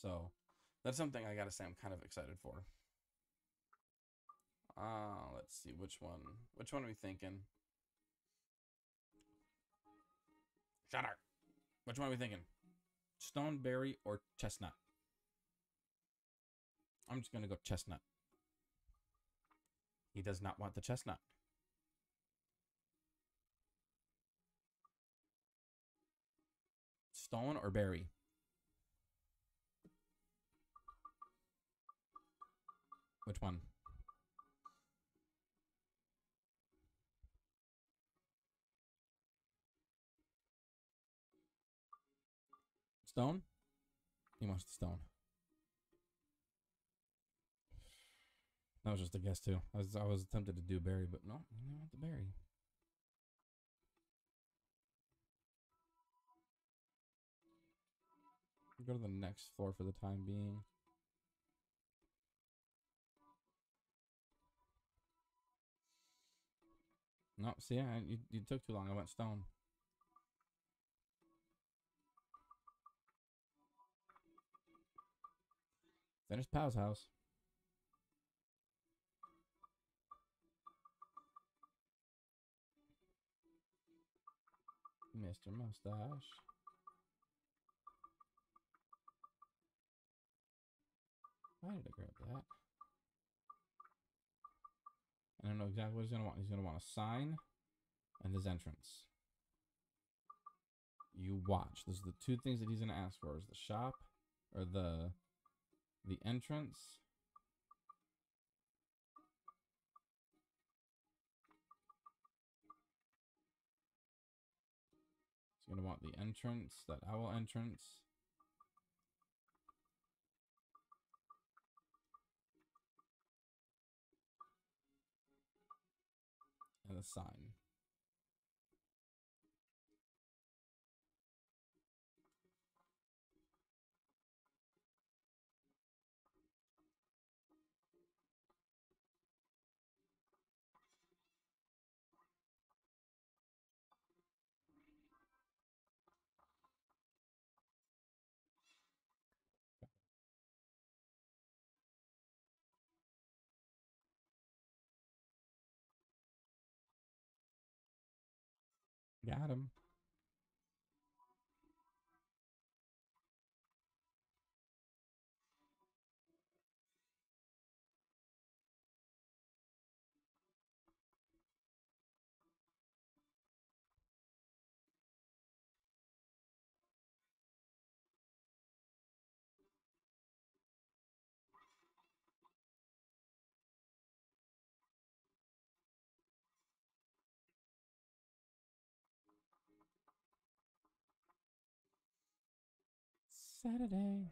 A: So that's something I gotta say I'm kind of excited for. Uh, let's see which one. Which one are we thinking? Shut up. Which one are we thinking? Stoneberry or chestnut? I'm just gonna go chestnut. He does not want the chestnut. Stone or berry? Which one? Stone? He wants the stone. That was just a guess too. I was I was tempted to do berry, but no, you want the berry. Go to the next floor for the time being. No, see, I, you, you took too long. I went stone. It's Pal's house. Mr. Mustache. Why did I grab that? I don't know exactly what he's gonna want. He's gonna want a sign and his entrance. You watch. Those are the two things that he's gonna ask for: is the shop or the the entrance. He's gonna want the entrance, that owl entrance. And a sign. Got Saturday.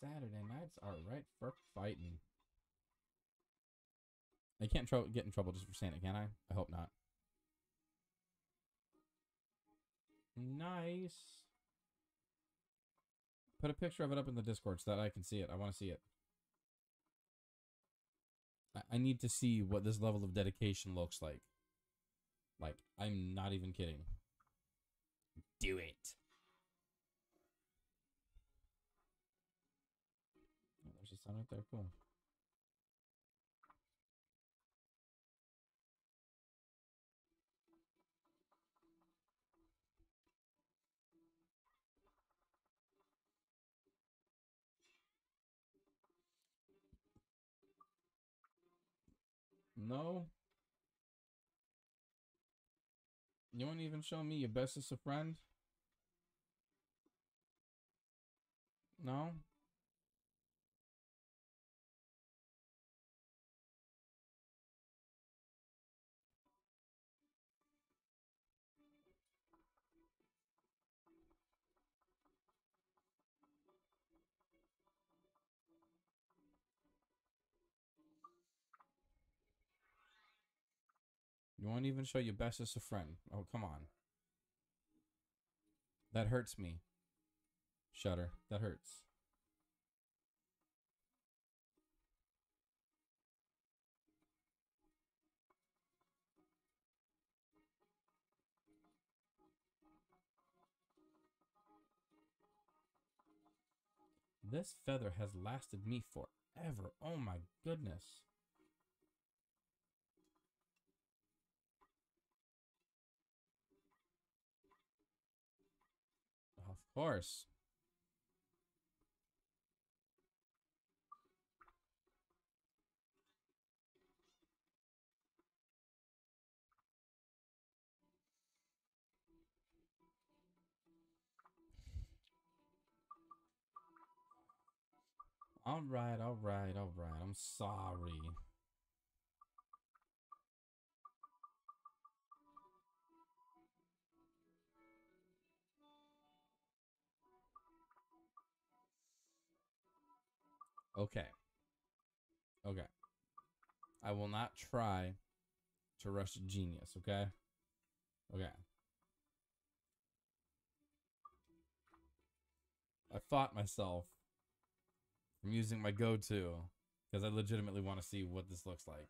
A: Saturday nights are right for fighting. I can't tro- get in trouble just for saying it, can I? I hope not. Nice. Put a picture of it up in the Discord so that I can see it. I want to see it. I, I need to see what this level of dedication looks like. Like, I'm not even kidding. Do it. Oh, there's a sun right there. Cool. No. You won't even show me your bestest of friend? No? You won't even show your bestest a friend. Oh, come on. That hurts me. Shutter. That hurts. This feather has lasted me forever. Oh my goodness. Of course. All right, all right, all right. I'm sorry. Okay. Okay. I will not try to rush a genius, okay? Okay. I fought myself from using my go-to because I legitimately want to see what this looks like.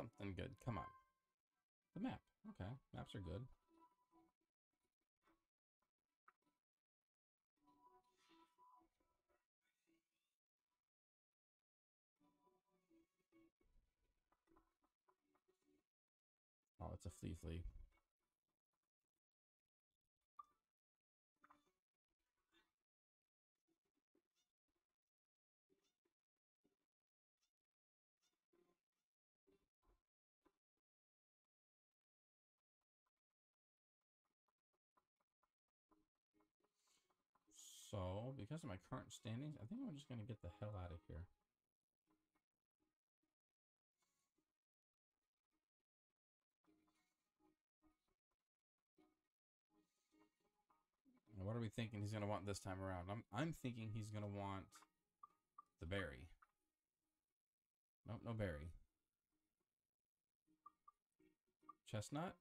A: Something good. Come on. The map. Okay. Maps are good. Oh, it's a flea flea. Because of my current standings, I think I'm just going to get the hell out of here. What are we thinking he's going to want this time around? I'm, I'm thinking he's going to want the berry. Nope, no berry. Chestnut?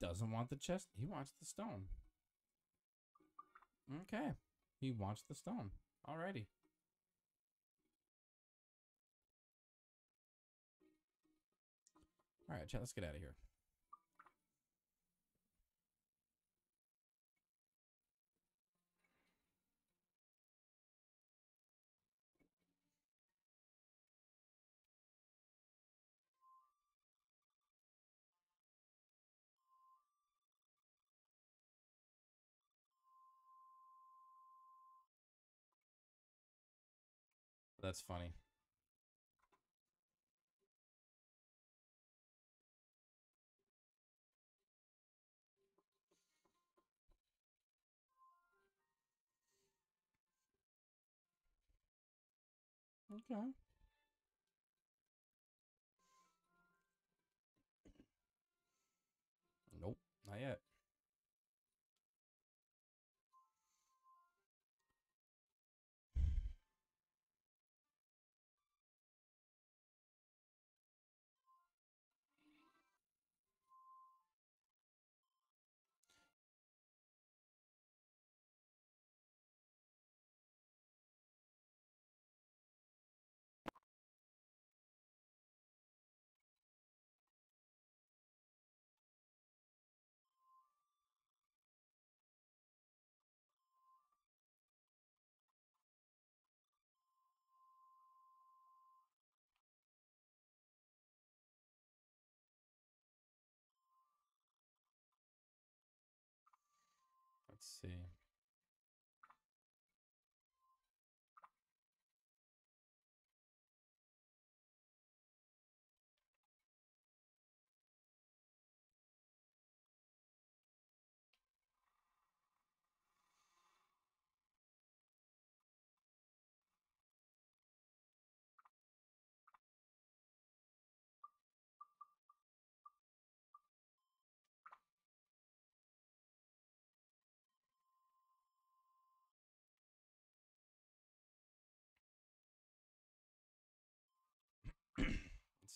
A: Doesn't want the chest. He wants the stone. Okay. He wants the stone. Alrighty. Alright, chat, let's get out of here. That's funny. Okay. Nope, not yet. Let's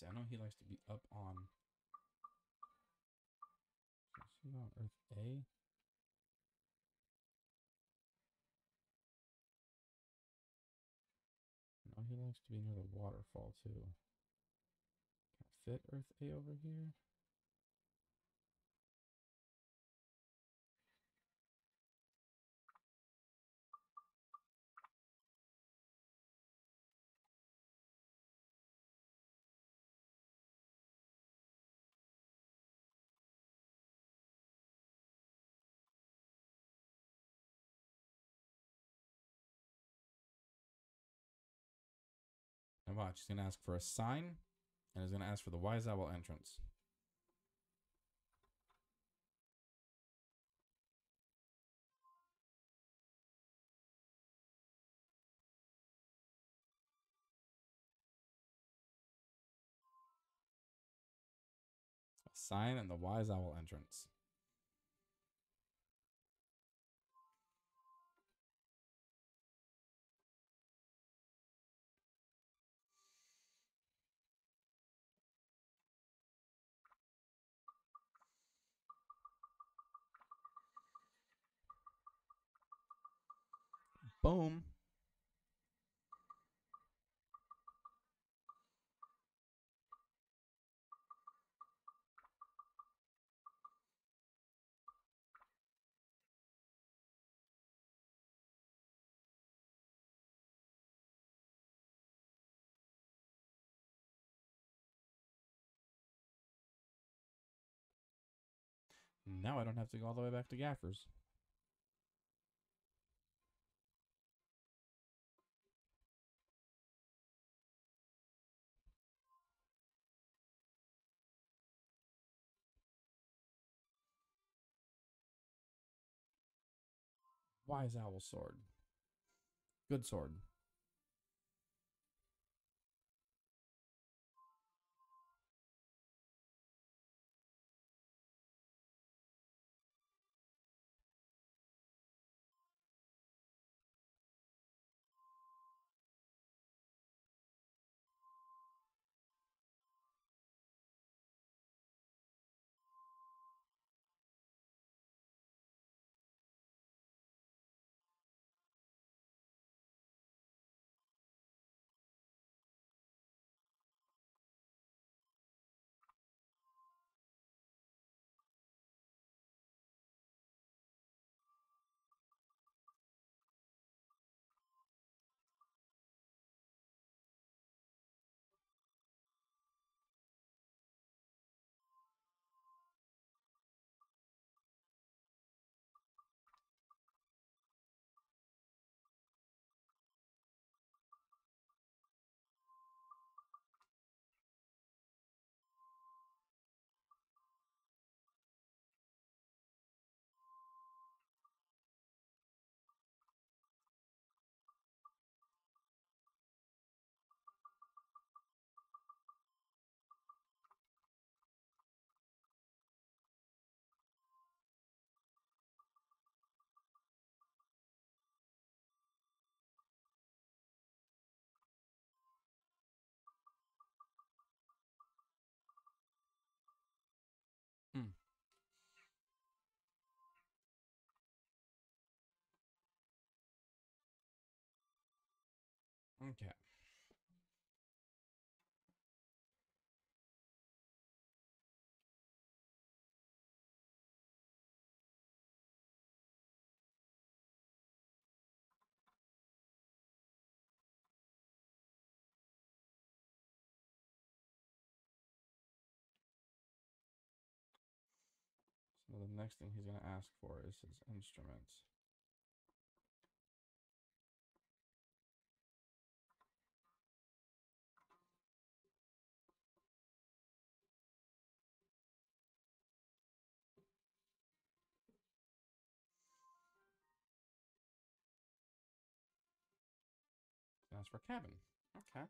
A: I know he likes to be up on. On Earth A? No, he likes to be near the waterfall too. Can I fit Earth A over here? And watch, he's gonna ask for a sign, and he's gonna ask for the Wise Owl entrance. A sign and the Wise Owl entrance. Boom. Now I don't have to go all the way back to Gaffers. Wise Owl sword. Good sword. Okay. So the next thing he's gonna ask for is his instruments. That's for cabin. Okay.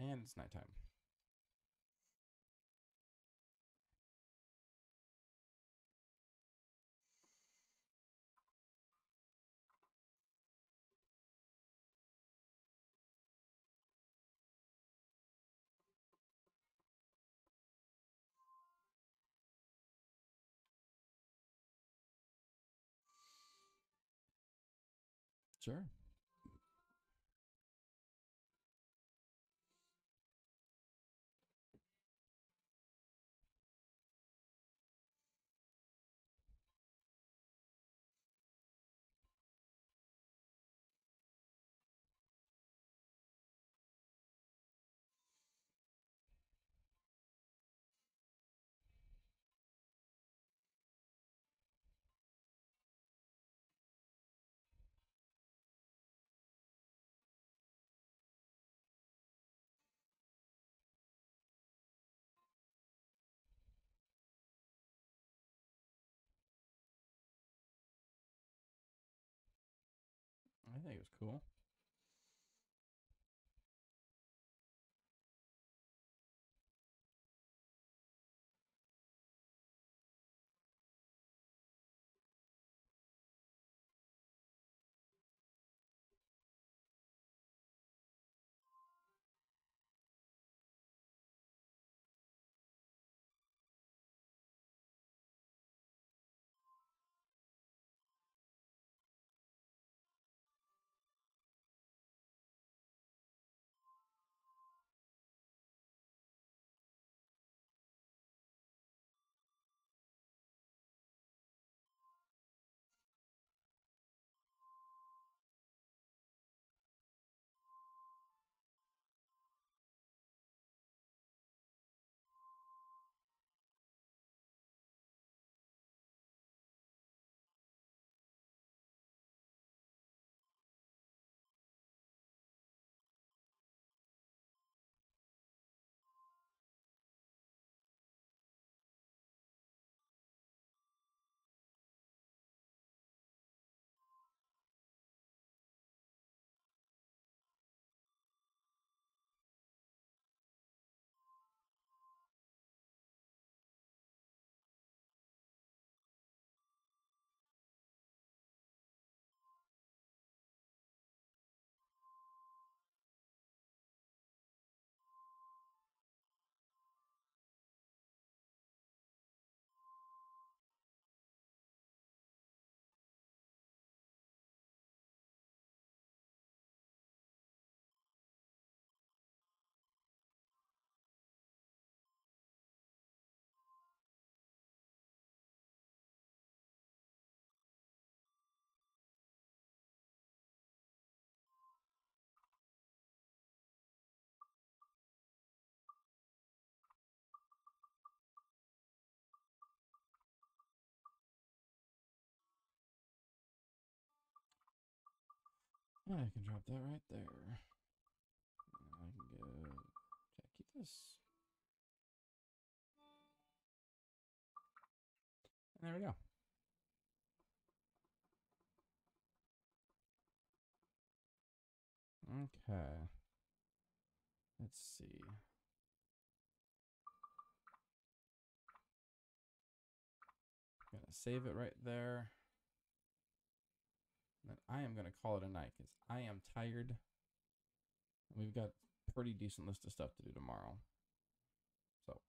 A: And it's nighttime. Sure. Think it was cool. I can drop that right there. I can go Jackie this. And there we go. Okay. Let's see. Gonna save it right there. I am gonna call it a night because I am tired. We've got a pretty decent list of stuff to do tomorrow. So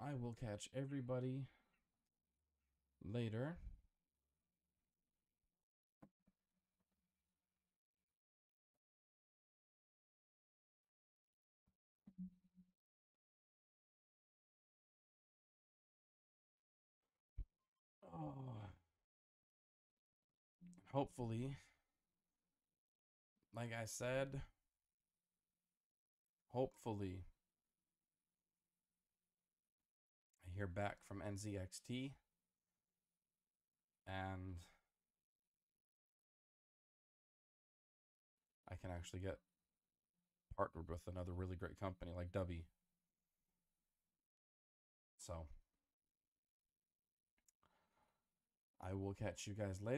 A: I will catch everybody later. Hopefully, like I said, hopefully, I hear back from NZXT and I can actually get partnered with another really great company like Dubby. So I will catch you guys later.